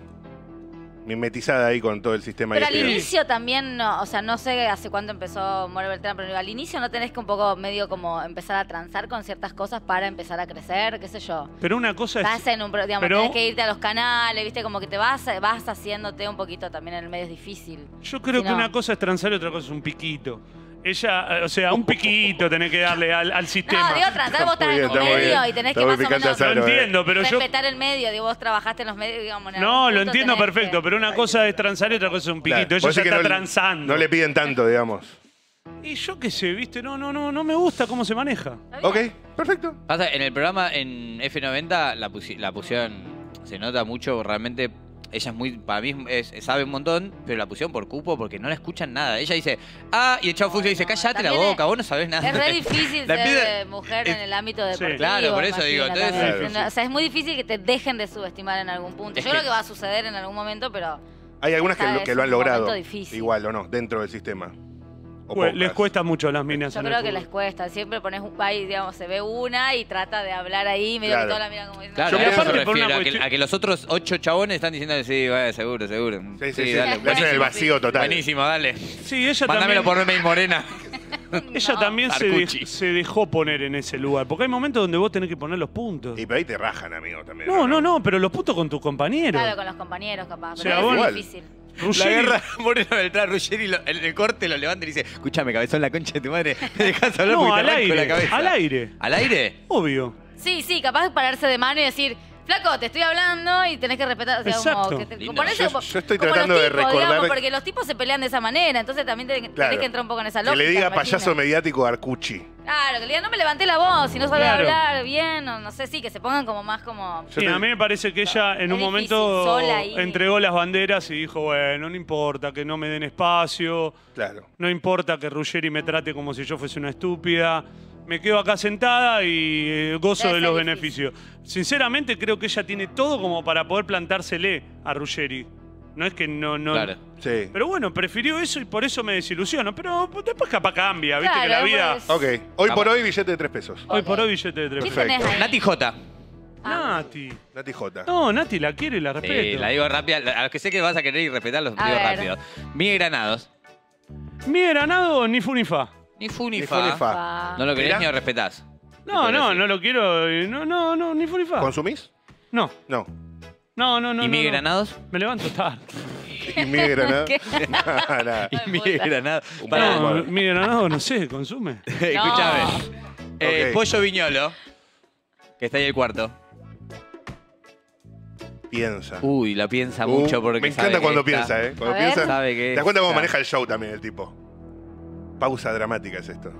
Mimetizada ahí con todo el sistema. Pero al inicio también, no, o sea, no sé hace cuánto empezó More Beltrán, pero al inicio no tenés que un poco medio como empezar a transar con ciertas cosas para empezar a crecer, qué sé yo. Pero una cosa es. En un, digamos, pero- tenés que irte a los canales, viste, como que te vas, vas haciéndote un poquito también en el medio, es difícil. Yo creo Si que no- una cosa es transar y otra cosa es un piquito. Ella, eh, o sea, un piquito tenés que darle al, al sistema. No, digo transar, vos Está estás muy en un medio bien. y tenés Está que más o menos Lo eh. entiendo, pero yo. respetar el medio, digo, vos trabajaste en los medios, digamos. No, lo entiendo perfecto, que- pero una cosa es transar y otra cosa es un Claro. piquito. Vos Ella ya está no, transando. No le piden tanto, digamos. Y yo qué sé, viste, no, no, no, no me gusta cómo se maneja. Ok, perfecto. Pasa, en el programa en F90 la, pusi- la pusieron, se nota mucho realmente ella es muy, para mí es- sabe un montón, pero la pusieron por cupo porque no la escuchan nada. Ella dice, ah, y el chavo Fuxia dice, cállate la boca, vos no sabés nada. Es re difícil <laughs> La ser eh, mujer en el ámbito deportivo. Claro, por eso digo, entonces-. Claro, O sea, es muy difícil que te dejen de subestimar en algún punto. Es Yo que- creo que va a suceder en algún momento, pero Hay algunas que, lo, es que lo han un logrado. difícil. Igual o no, dentro del sistema. O les cuesta mucho a las minas. yo en el creo que les cuesta. Siempre pones un país, digamos, se ve una y trata de hablar ahí, medio Claro. que toda la miran como diciendo. Claro, Yo a eso me por una refiero, a que, cuestión- a que los otros ocho chabones están diciendo, sí, seguro, seguro. Sí, sí, sí. dale, Le hacen el vacío total. Buenísimo, dale. Sí, ella Mándamelo también, por morena. <laughs> ella también se, Arcucci. de- se dejó poner en ese lugar. Porque hay momentos donde vos tenés que poner los puntos. Y pero ahí te rajan, amigo, también. No, no, no, pero los puntos con tus compañeros. Claro, con los compañeros, capaz. O Pero sea, es vos- muy Difícil. La Ruggeri- guerra Moreno Beltrán, Ruggeri lo- en el corte lo levanta y dice, escúchame, cabezón, la concha de tu madre, <laughs> me dejas hablar No, porque al te aire, la cabeza. al aire. ¿Al aire? Obvio. Sí, sí, capaz de pararse de mano y decir, flaco, te estoy hablando y tenés que respetar. O sea, Exacto. como que te- Yo- como- yo estoy como tratando de tipos, recordar- digamos, porque los tipos se pelean de esa manera, entonces también te- tenés Claro. que entrar un poco en esa Que lógica. le diga payaso mediático a Arcucci. Claro, que le digan, no me levanté la voz, si no sabe Claro. hablar bien, o no sé, sí, que se pongan como más como... Sí, a mí me parece que ella en Es un momento entregó las banderas y dijo, bueno, no importa que no me den espacio, Claro. no importa que Ruggeri me trate como si yo fuese una estúpida, me quedo acá sentada y eh, gozo Debe de los difícil. beneficios. Sinceramente creo que ella tiene todo como para poder plantársele a Ruggeri. No es que no... no Claro. Sí. Pero bueno, prefirió eso y por eso me desilusiono. Pero después capaz cambia, viste que la vida... pues- Ok. Hoy por hoy, billete de tres pesos. Hoy por hoy billete de tres ¿Quién pesos. tenés ahí? Nati J. Nati. Nati J. No, Nati la quiero y la Sí, respeto. la digo rápida. A los que sé que vas a querer y respetar, los A digo ver. rápido. Miguel Granados. Mi granado ni fu ni fa. Ni fu ni Ni fa. fu ni fa. No lo querés Mirá. ni lo respetás. No, no, no lo quiero. eh, No, no, no, ni fu ni fa. ¿Consumís? No, No. no, no, no. ¿Y no, no. Granados? Me levanto tarde. <laughs> ¿Y Miguel Granada? ¿Qué? <laughs> Nada. Y Miguel Granados. Un Pará. poco. No, mi granado no sé, consume. <laughs> Escuchame. Eh, Ok. Pollo Viñolo. Que está ahí el cuarto. Piensa. Uy, la piensa Uh, mucho porque me sabe encanta que cuando esta- piensa, ¿eh? Cuando A ver. piensa. Sabe que ¿Te das cuenta cómo esta- maneja el show también el tipo? Pausa dramática es esto.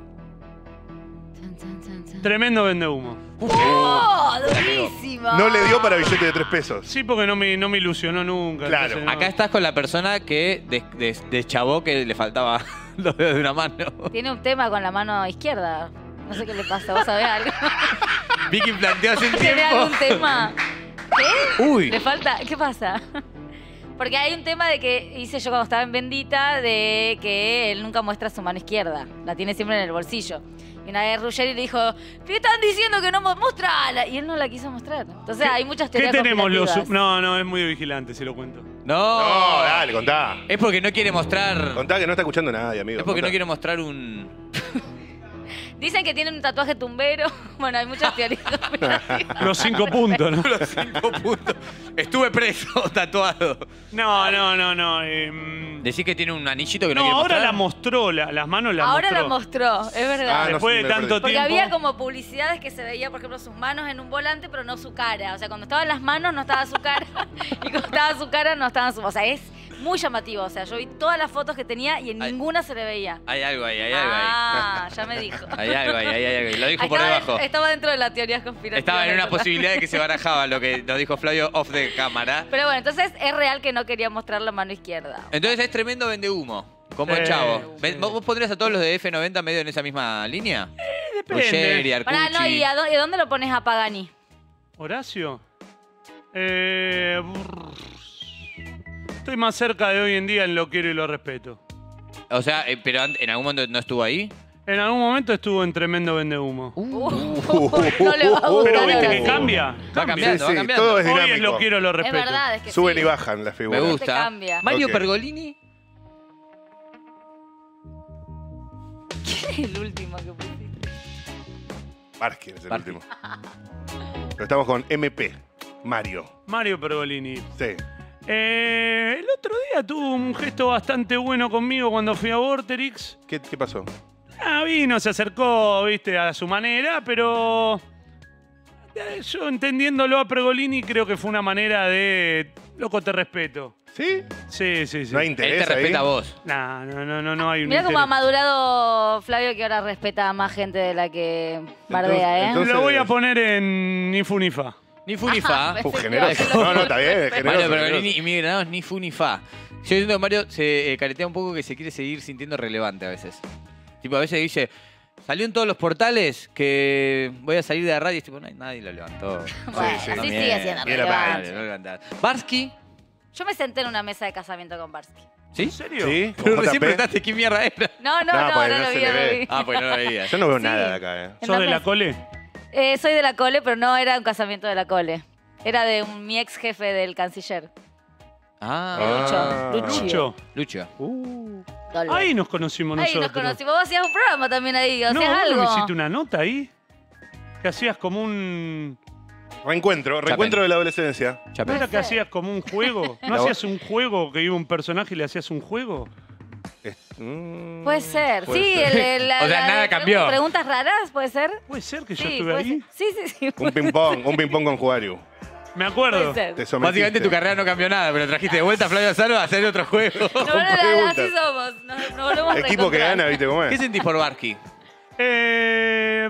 Tremendo vende humo. ¡Oh, durísimo! No le dio para billete de tres pesos. Sí, porque no me, no me ilusionó nunca. Claro. entonces no. Acá estás con la persona que des- des- deschavó que le faltaba <laughs> los dedos de una mano. Tiene un tema con la mano izquierda. No sé qué le pasa, ¿vos sabés algo? Vicky planteó hace un <laughs> ¿Tiene tiempo. algún tema? ¿Qué? Uy. ¿Le falta? ¿Qué pasa? Porque hay un tema de que hice yo cuando estaba en Bendita de que él nunca muestra su mano izquierda. La tiene siempre en el bolsillo. Y una vez Ruggeri le dijo, ¿qué están diciendo que no mo- mostrala? Y él no la quiso mostrar. Entonces hay muchas ¿Qué teorías tenemos los.? No, no, es muy vigilante si lo cuento. No. No, dale, contá. Es porque no quiere mostrar. Contá que no está escuchando nadie, amigo. Es porque no quiere mostrar un. <laughs> Dicen que tiene un tatuaje tumbero. <laughs> Bueno, hay muchas teorías. <laughs> Los cinco puntos, ¿no? Los cinco puntos. Estuve preso, <laughs> tatuado. No, no, no, no. em, Decís que tiene un anillito que no, no, quiere ahora mostrar. la mostró, la- las manos las Ahora mostró. la mostró, es verdad. Ah, no Después de me tanto perdí. Porque tiempo. había como publicidades que se veía, por ejemplo, sus manos en un volante, pero no su cara. O sea, cuando estaban las manos no estaba su cara. y cuando estaba su cara no estaba su... O sea, es muy llamativo. O sea, yo vi todas las fotos que tenía y en Ay. ninguna se le veía. Hay algo ahí, hay algo ahí. Ah, ya me dijo. Hay algo ahí, hay algo ahí. Lo dijo por estaba, debajo. estaba dentro de las teorías conspirativas. Estaba en una posibilidad de que se barajaba lo que nos dijo Flavio off de cámara. Pero bueno, entonces es real que no quería mostrar la mano izquierda. Entonces es tremendo vende humo. Como el Eh, chavo. sí. ¿Ven- ¿Vos vos pondrías a todos los de F90 medio en esa misma línea? depende. Arcucci. Pará, no, ¿y a dó- y dónde lo pones a Pagani? ¿Horacio? Eh, estoy más cerca de hoy en día en lo quiero y lo respeto. O sea, eh, pero en algún momento no estuvo ahí. En algún momento estuvo en tremendo vende humo. Uh, <laughs> no le va a gustar. Pero viste que cambia. Va cambiando, Sí, va cambiando. todo es Hoy es dinámico. lo quiero lo Es respeto. verdad, es que Suben sí. y bajan las Me figuras. gusta. cambia. Mario Ok. Pergolini. ¿Quién es el último que pusiste? Parker es el Parker. último. Pero estamos con MP. Mario. Mario Pergolini. Sí. Eh, el otro día tuvo un gesto bastante bueno conmigo cuando fui a Vorterix. ¿Qué, qué pasó? Ah, vino, se acercó, viste, a su manera, pero eh, yo entendiéndolo a Pergolini creo que fue una manera de, loco, te respeto. ¿Sí? Sí, sí, sí. No hay Él interés te ahí? respeta a vos. No, no, no, no, no hay un Mira cómo ha interés. madurado Flavio que ahora respeta a más gente de la que bardea, ¿eh? entonces- Lo voy a poner en ni fu ni fa. Ni fu ni fa. Uh, generoso. No, no, está bien, es generoso. Mario generoso. Pergolini y Miguel Granados ni fu ni fa. Yo siento que Mario se eh, caretea un poco que se quiere seguir sintiendo relevante a veces. Tipo, a veces dice, salió en todos los portales que voy a salir de la radio y es tipo, no, nadie lo levantó. <laughs> Bueno, sí. así sigue siendo relevante. Barsky, Yo me senté en una mesa de casamiento con Barsky. ¿sí? ¿En serio? ¿Sí? <laughs> Pero ¿Con recién JP? preguntaste qué mierda era. No, no, No, no, pues no, no lo se vi, le no lo vi. Ah, pues no lo veía. Yo no veo Sí. nada de acá, ¿eh? ¿Sos de la cole? Eh, soy de la cole, pero no era un casamiento de la cole. Era de un- mi ex jefe del canciller. Ah, Lucho. Lucho. Lucho. Ahí nos conocimos Ahí nosotros. nos conocimos. Vos hacías un programa también ahí, No, hacías ¿vos no algo. me hiciste una nota ahí? Que hacías como un... Reencuentro, reencuentro de la adolescencia. ¿No era que hacías como un juego? ¿No hacías un juego que iba un personaje y le hacías un juego? Mm, Puede ser. Puede sí, ser. el- el- la- <laughs> O sea, la nada cambió. Preguntas raras, ¿puede ser? Puede ser que yo Sí, estuve ahí. ser. Sí, sí, sí. Un ping-pong, un ping-pong con Juario. Me acuerdo. Puede ser. Te sometiste. Básicamente tu carrera no cambió nada, pero trajiste de vuelta a Flavio Azaro a hacer otro juego. No, no, no, así somos. Nos, nos volvemos a Equipo que reencontrar. gana, ¿viste cómo ¿Qué es? sentís por Barsky? Eh.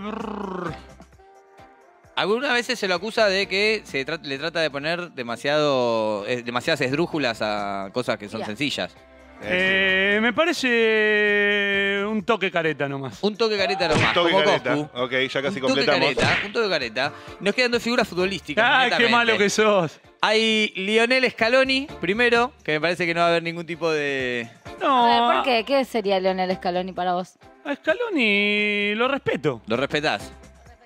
Algunas veces se lo acusa de que se tra- le trata de poner demasiado, eh, demasiadas esdrújulas a cosas que son Ya. sencillas. Eh, me parece un toque careta nomás. Un toque careta nomás, Toque como careta. Coscu. Ok, ya casi un toque completamos. careta, un toque careta. Nos quedan dos figuras futbolísticas. ¡Ay, qué netamente. malo que sos! Hay Lionel Scaloni, primero, que me parece que no va a haber ningún tipo de... No, ver, ¿Por qué? ¿Qué sería Leonel Scaloni para vos? a Scaloni lo respeto. Lo respetás.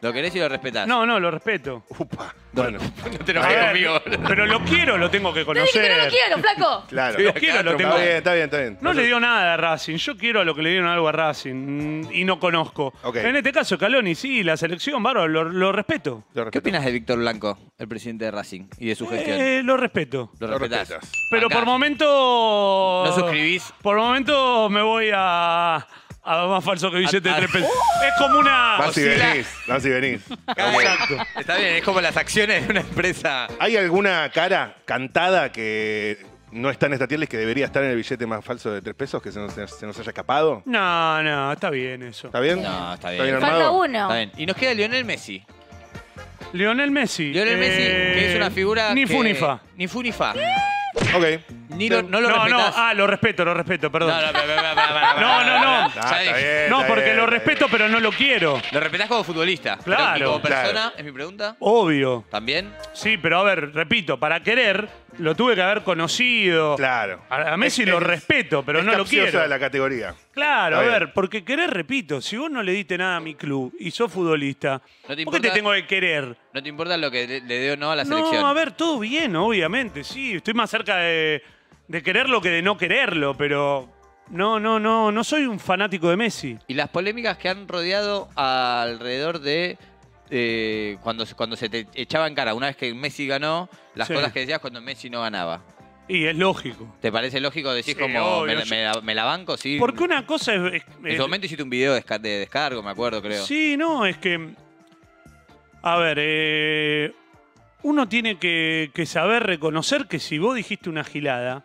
Lo querés y lo respetás. No, no, lo respeto. Upa. Bueno, <laughs> no te A enojes ver, conmigo. pero lo quiero, lo tengo que Te dije que conocer. no lo quiero, flaco. claro. Lo quiero, lo tengo. Está bien, está bien, está bien. No le dio nada a Racing. Yo quiero a lo que le dieron algo a Racing mm, y no conozco. Ok. En este caso, Caloni, sí, la selección, bárbaro, lo, lo respeto. Lo ¿Qué respeto. opinas de Víctor Blanco, el presidente de Racing, y de su gestión? Eh, lo respeto. lo Lo respetás. respetas. Pero por momento. ¿No suscribís? Por momento me voy a. a más falso que billete de tres pesos. Es como una. Vas y venís, vas y venís. Exacto. Está bien, es como las acciones de una empresa. ¿Hay alguna cara cantada que no está en esta tier list que debería estar en el billete más falso de tres pesos que se nos, se nos haya escapado? No, no, está bien eso. ¿Está bien? No, está bien. bien Falta armado? uno. Está bien. Y nos queda Lionel Messi. Lionel Messi. Lionel Messi, eh, que es una figura Ni que- fu ni fa. Ok. Ni lo- no lo no, no, respetás. ah, lo respeto, lo respeto, perdón. No, no, No, no, no. Ah, Ya está dije. bien, No, está porque bien, lo está respeto, pero no lo quiero. Lo respetás como futbolista. pero Claro. ¿Y como persona? Claro. Es mi pregunta. Obvio. ¿También? Sí, pero a ver, repito, para querer lo tuve que haber conocido. Claro. A, a Messi Es- lo es- respeto, pero es no lo capciosa quiero. la categoría. Claro, Está a bien. ver, porque querer, repito, si vos no le diste nada a mi club y sos futbolista, ¿No te ¿por qué te importa? tengo que querer? ¿No te importa lo que le, le dé o no a la selección? No, a ver, todo bien, obviamente, sí. Estoy más cerca de, de quererlo que de no quererlo, pero no, no, no, no soy un fanático de Messi. Y las polémicas que han rodeado alrededor de eh, cuando, se- cuando se te echaba en cara una vez que Messi ganó, las Sí. cosas que decías cuando Messi no ganaba. Y es lógico. ¿Te parece lógico decir Sí, como obvio, me, yo- me la, me la banco? Sí. Porque una cosa es... es- En es- su momento hiciste un video de, desca- de descargo, me acuerdo, creo. Sí, no, es que. A ver, eh, uno tiene que, que saber reconocer que si vos dijiste una gilada.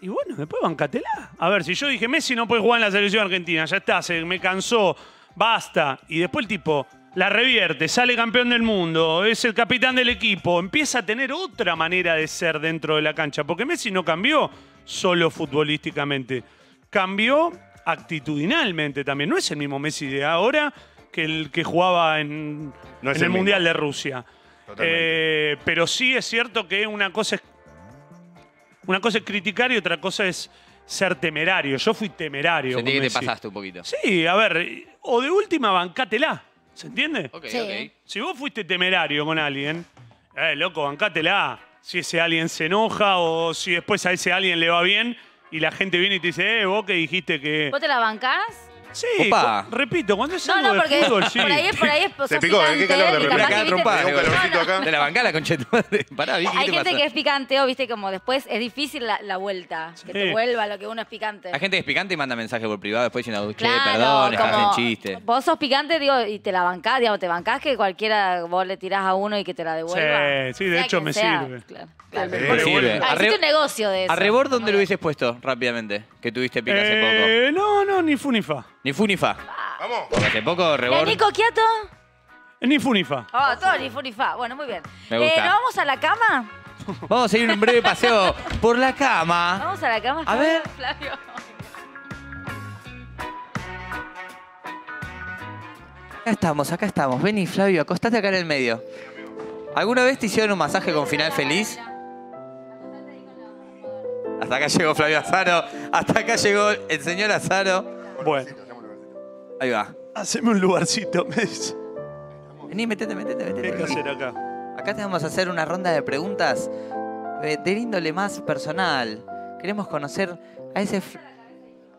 Y bueno, después bancatela. A ver, si yo dije Messi no puede jugar en la selección argentina, ya está, se me cansó, basta. Y después el tipo la revierte, sale campeón del mundo, es el capitán del equipo, empieza a tener otra manera de ser dentro de la cancha. Porque Messi no cambió solo futbolísticamente, cambió actitudinalmente también. No es el mismo Messi de ahora que el que jugaba en, No en el. Mundial de Rusia. Eh, pero sí es cierto que una cosa es una cosa es criticar y otra cosa es ser temerario. Yo fui temerario. Sentí con que te Messi. pasaste un poquito. Sí, a ver, o de última bancátela. ¿Se entiende? Ok, Sí. ok. Si vos fuiste temerario con alguien, eh, loco, bancátela. Si ese alguien se enoja o si después a ese alguien le va bien y la gente viene y te dice, eh, vos que dijiste que. ¿Vos te la bancás? Sí, Opa. cu- repito, cuando es No, algo no, de porque fútbol, <laughs> sí. por ahí es, por ahí es, Se sos picó, ¿eh? picante ¿Qué calor de y repente? capaz Acá que, viste, trompada, Tengo un boludo. calorcito acá. De la bancada, concha de tu madre. <laughs> Pará, Vicky, ¿qué Hay te gente pasa? que es picante, o viste, como después es difícil la, la vuelta. Que te Sí. vuelva lo que uno es picante. Hay gente que es picante y manda mensajes por privado después diciendo, che, Claro, perdón, estás como en chiste. Vos sos picante, digo, y te la bancás, digamos, te bancás que cualquiera vos le tirás a uno y que te la devuelva. Sí, sí, de Sea hecho quien me sea. sirve. Claro, claro. Sirve. Ah, hiciste un negocio de eso. ¿A Rebord dónde lo hubieses puesto rápidamente? Que tuviste pica hace poco. Eh, no, no, ni fu ni fa. Ni fu ni fa. Vamos. Porque hace poco ¿La Rebord. Nico Quiato? Ni funifa. Oh, todo ni funifa. Bueno, muy bien. Me gusta. Eh, ¿Nos vamos a la cama? Vamos a seguir un breve paseo por la cama. Vamos a la cama. A ver. Flavio. Acá estamos, acá estamos. Vení, Flavio, acostate acá en el medio. ¿Alguna vez te hicieron un masaje con final feliz? Hasta acá llegó Flavio Azaro. Hasta acá llegó el señor Azaro. Bueno, Ahí va. haceme un lugarcito, me dice. Vení, metete, metete, ¿Qué metete. hay que Vení. hacer acá? Acá te vamos a hacer una ronda de preguntas eh, de índole más personal. Queremos conocer a ese,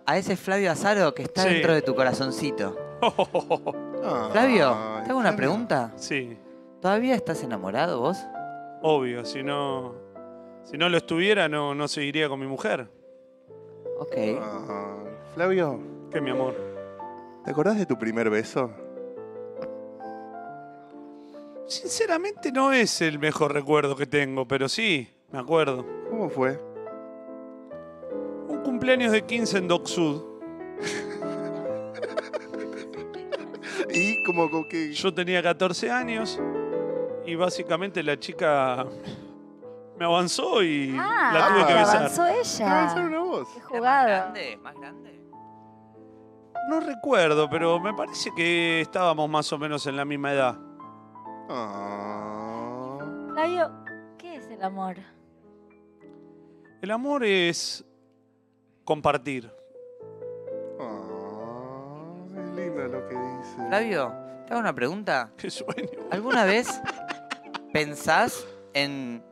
a ese Flavio Azaro que está Sí. dentro de tu corazoncito. <laughs> <laughs> Flavio, ¿te hago una Flavio. pregunta? Sí, ¿Todavía estás enamorado vos? obvio. Si no, si no lo estuviera, no, no seguiría con mi mujer. Ok. Flavio, ¿Qué, mi amor? ¿Te acordás de tu primer beso? Sinceramente no es el mejor recuerdo que tengo, pero sí, me acuerdo. ¿Cómo fue? Un cumpleaños de 15 en Doc Sud. <laughs> Y como, como que... Yo tenía 14 años y básicamente la chica me avanzó y Ah, la tuve que besar. avanzó ¿Te ella. avanzaron a vos? Qué jugado. ¿Más grande? No recuerdo, pero me parece que estábamos más o menos en la misma edad. Ah. Flavio, ¿qué es el amor? El amor es compartir. Ah, es lindo lo que dice. Flavio, te hago una pregunta. Qué sueño. ¿Alguna vez <laughs> pensás en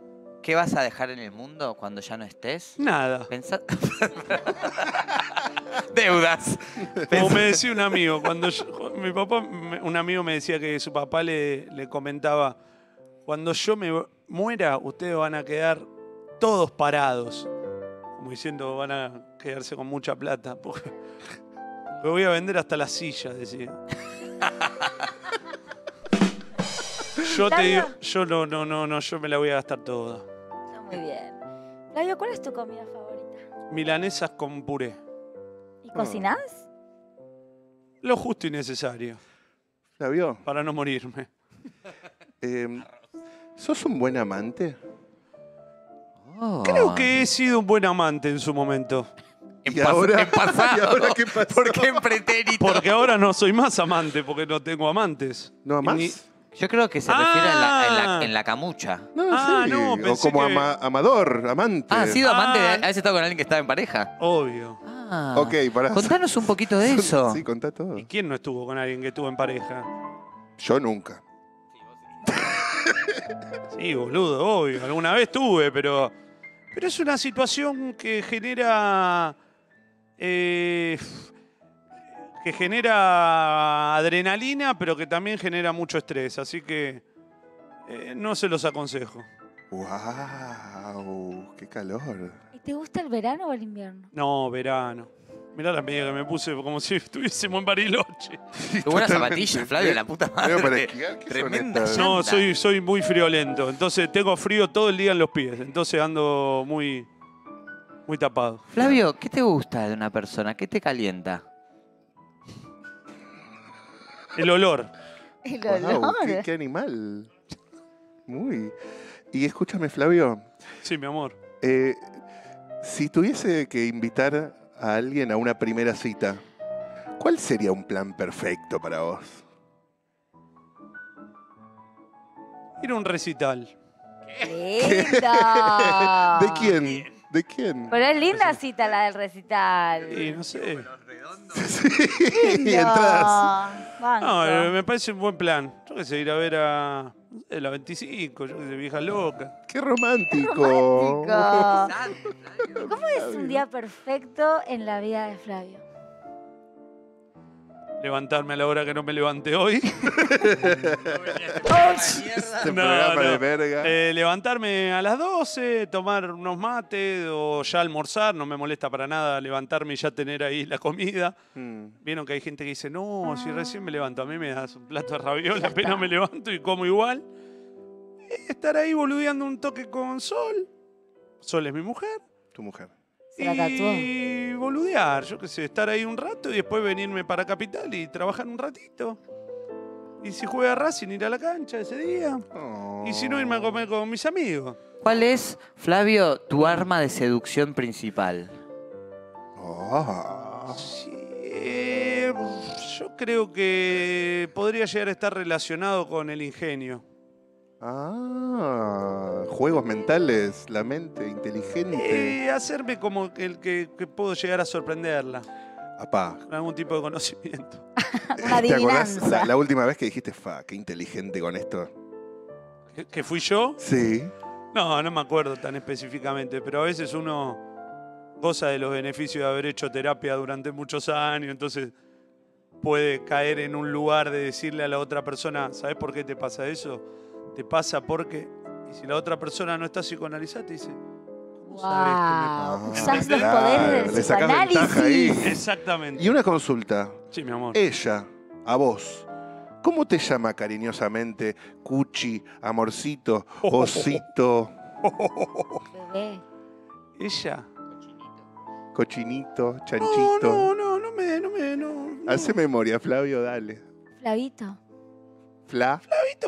qué vas a dejar en el mundo cuando ya no estés? Nada. ¿Pensás? <laughs> Deudas. Como me decía un amigo, cuando yo- mi papá, me- un amigo me decía que su papá le, le comentaba, cuando yo me muera, ustedes van a quedar todos parados. Como diciendo, van a quedarse con mucha plata. Porque, porque voy a vender hasta las sillas, decía. <laughs> Yo te digo, yo no, no, no, no, yo me la voy a gastar toda. Muy bien. Flavio, ¿cuál es tu comida favorita? Milanesas con puré. ¿Y cocinás? Lo justo y necesario, Flavio, para no morirme. eh, ¿sos un buen amante? Oh. Creo que he sido un buen amante en su momento. ¿Y ahora, en pasado. <laughs> ¿Y ahora qué pasó? ¿Por qué en pretérito? Porque ahora no soy más amante, porque no tengo amantes. ¿No amás? Yo creo que se refiere en, la, en, la, Ah. en la camucha. No, Ah, sí. no, o pensé como que- ama- amador, amante. Ah, ¿has sido amante? Ah. ¿Has estado con alguien que estaba en pareja? Obvio. Ah. Ok, pará. Contanos un poquito de <laughs> eso. Sí, contá todo. ¿Y quién no estuvo con alguien que estuvo en pareja? Yo nunca. Sí, boludo, obvio. Alguna vez tuve, pero. Pero es una situación que genera. eh, que genera adrenalina, pero que también genera mucho estrés. Así que. eh, no se los aconsejo. ¡Wow! ¡Qué calor! ¿Y te gusta el verano o el invierno? No, verano. Mirá la media que me puse como si <laughs> estuviésemos en Bariloche. Qué buena zapatilla, Flavio, la puta para madre. esquiar, ¿qué son Tremenda? No, soy, soy muy friolento. Entonces tengo frío todo el día en los pies. Entonces ando muy, muy tapado. Flavio, ¿qué te gusta de una persona? ¿Qué te calienta? El olor. <laughs> El olor. qué, qué animal! Muy. Y escúchame, Flavio. Sí, mi amor. eh, si tuviese que invitar a alguien a una primera cita, ¿cuál sería un plan perfecto para vos? Ir a un recital. <laughs> ¿De quién? ¿De quién? Pero es linda cita la del recital. Y no sé. y <laughs> entradas. Banco. No, eh, me parece un buen plan. Yo qué sé, ir a ver a la 25, yo qué sé, vieja loca. ¡Qué romántico! Romántico. ¿Cómo es un día perfecto en la vida de Flavio? Levantarme a la hora que no me levanté hoy. <laughs> Este programa de verga. Eh, levantarme a las 12, tomar unos mates o ya almorzar, no me molesta para nada levantarme y ya tener ahí la comida. Mm. Vieron que hay gente que dice, no, si recién me levanto, a mí me das un plato de raviola, apenas me levanto y como igual. Eh, estar ahí boludeando un toque con Sol. Sol es mi mujer. Tu mujer. Se la tatuó. Y boludear, yo qué sé, estar ahí un rato y después venirme para Capital y trabajar un ratito. Y si juega Racing, ir a la cancha ese día. Y si no, irme a comer con mis amigos. ¿Cuál es, Flavio, tu arma de seducción principal? Eh, yo creo que podría llegar a estar relacionado con el ingenio. Ah, juegos mentales, la mente inteligente. Eh, hacerme como el que, que puedo llegar a sorprenderla. Apá, Con algún tipo de conocimiento. <laughs> Una ¿te acordás adivinanza. la, la última vez que dijiste, fa, qué inteligente con esto? ¿Que, que fui yo? Sí. No, no me acuerdo tan específicamente, pero a veces uno goza de los beneficios de haber hecho terapia durante muchos años, entonces puede caer en un lugar de decirle a la otra persona, ¿sabes por qué te pasa eso? Te pasa porque... Y si la otra persona no está psicoanalizada, te dice, ¿cómo sabes que me pasa? Wow. Usás los poderes del ahí. Exactamente. Y una consulta. Sí, mi amor. Ella, a vos, ¿cómo te llama cariñosamente? Cuchi, amorcito, osito, Bebé. Ella. cochinito, No, chanchito. no, no, no me, no me, no. no. Hace memoria, Flavio, dale. Flavito. Fla.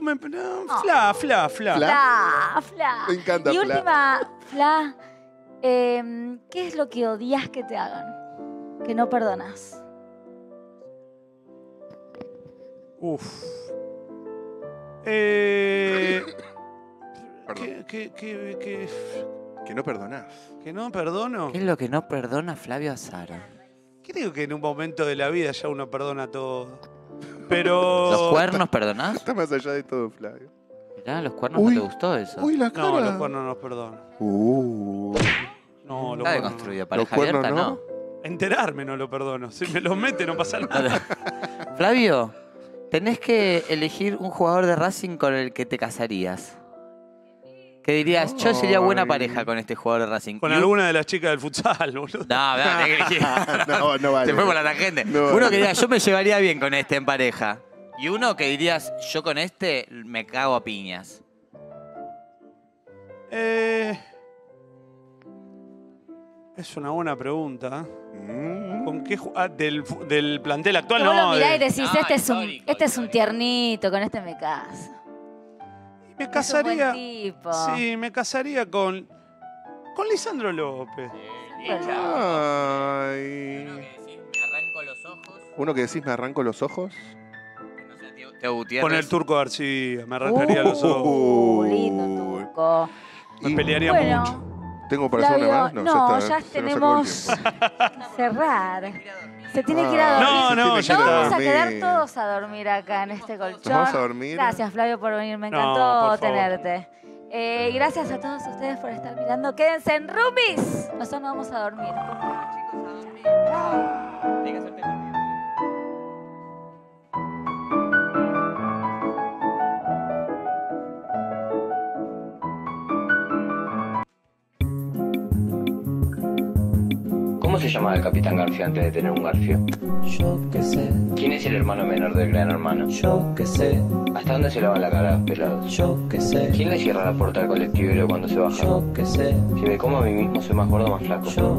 Me, no, fla, fla, fla. Fla. Fla, Fla. Me encanta Y Fla. última, Fla, em, ¿qué es lo que odias que te hagan? Que no perdonas. Uf. Eh, <coughs> Perdón. que, que, que, que, Que no perdonás. que no perdono. ¿Qué es lo que no perdona Flavio Azara? Creo que en un momento de la vida ya uno perdona todo. Pero. ¿Los cuernos perdonás? Está más allá de todo, Flavio. Mirá, los cuernos Uy. no te gustó eso. Uy, la cara. No, los cuernos no los perdono. Uh. No, los Está cuernos deconstruida. no. Pareja cuernos abierta, no. no. Enterarme no lo perdono. Si me los mete no pasa nada. Flavio, tenés que elegir un jugador de Racing con el que te casarías. Que dirías, yo sería buena Ay. pareja con este jugador de Racing. Con Y un- alguna de las chicas del futsal, <laughs> boludo. No, no. <laughs> No, no vale. Se fue por la tangente. No uno vale. que diría, yo me llevaría bien con este en pareja. Y uno que dirías, yo con este me cago a piñas. Eh, es una buena pregunta. Mm. ¿Con qué ju- ah, del, fu- del plantel actual? Vos lo No, mirás de- y decís, No, este, es un, histórico, este es un tiernito, con este me caso. Me Es un casaría. buen tipo. Sí, me casaría con. Con Lisandro López. Ay. me arranco los ojos. Uno que decís, me arranco los ojos. Teo Gutiérrez. Con el turco García. Me arrancaría los ojos. Uh, lindo turco. Me Y- pelearía Bueno, mucho. ¿Tengo para hacer una Flavio, más? no, ya, ya, está, el tenemos <laughs> cerrar. Se tiene que ir a dormir. No, no, ya Nos a vamos a dormir. quedar todos a dormir acá en este colchón. vamos a dormir? Gracias, Flavio, por venir. Me encantó por favor. tenerte. Eh, gracias a todos ustedes por estar mirando. Quédense en roomies. Nosotros nos vamos a dormir. ¿Cómo se llamaba el Capitán Garfio antes de tener un Garfio? Yo qué sé, ¿Quién es el hermano menor del gran hermano? yo qué sé, ¿Hasta dónde se lavan la cara los pelados? yo qué sé, ¿Quién le cierra la puerta al colectivero cuando se baja? yo qué sé, Si me como a mí mismo soy más gordo o más flaco. yo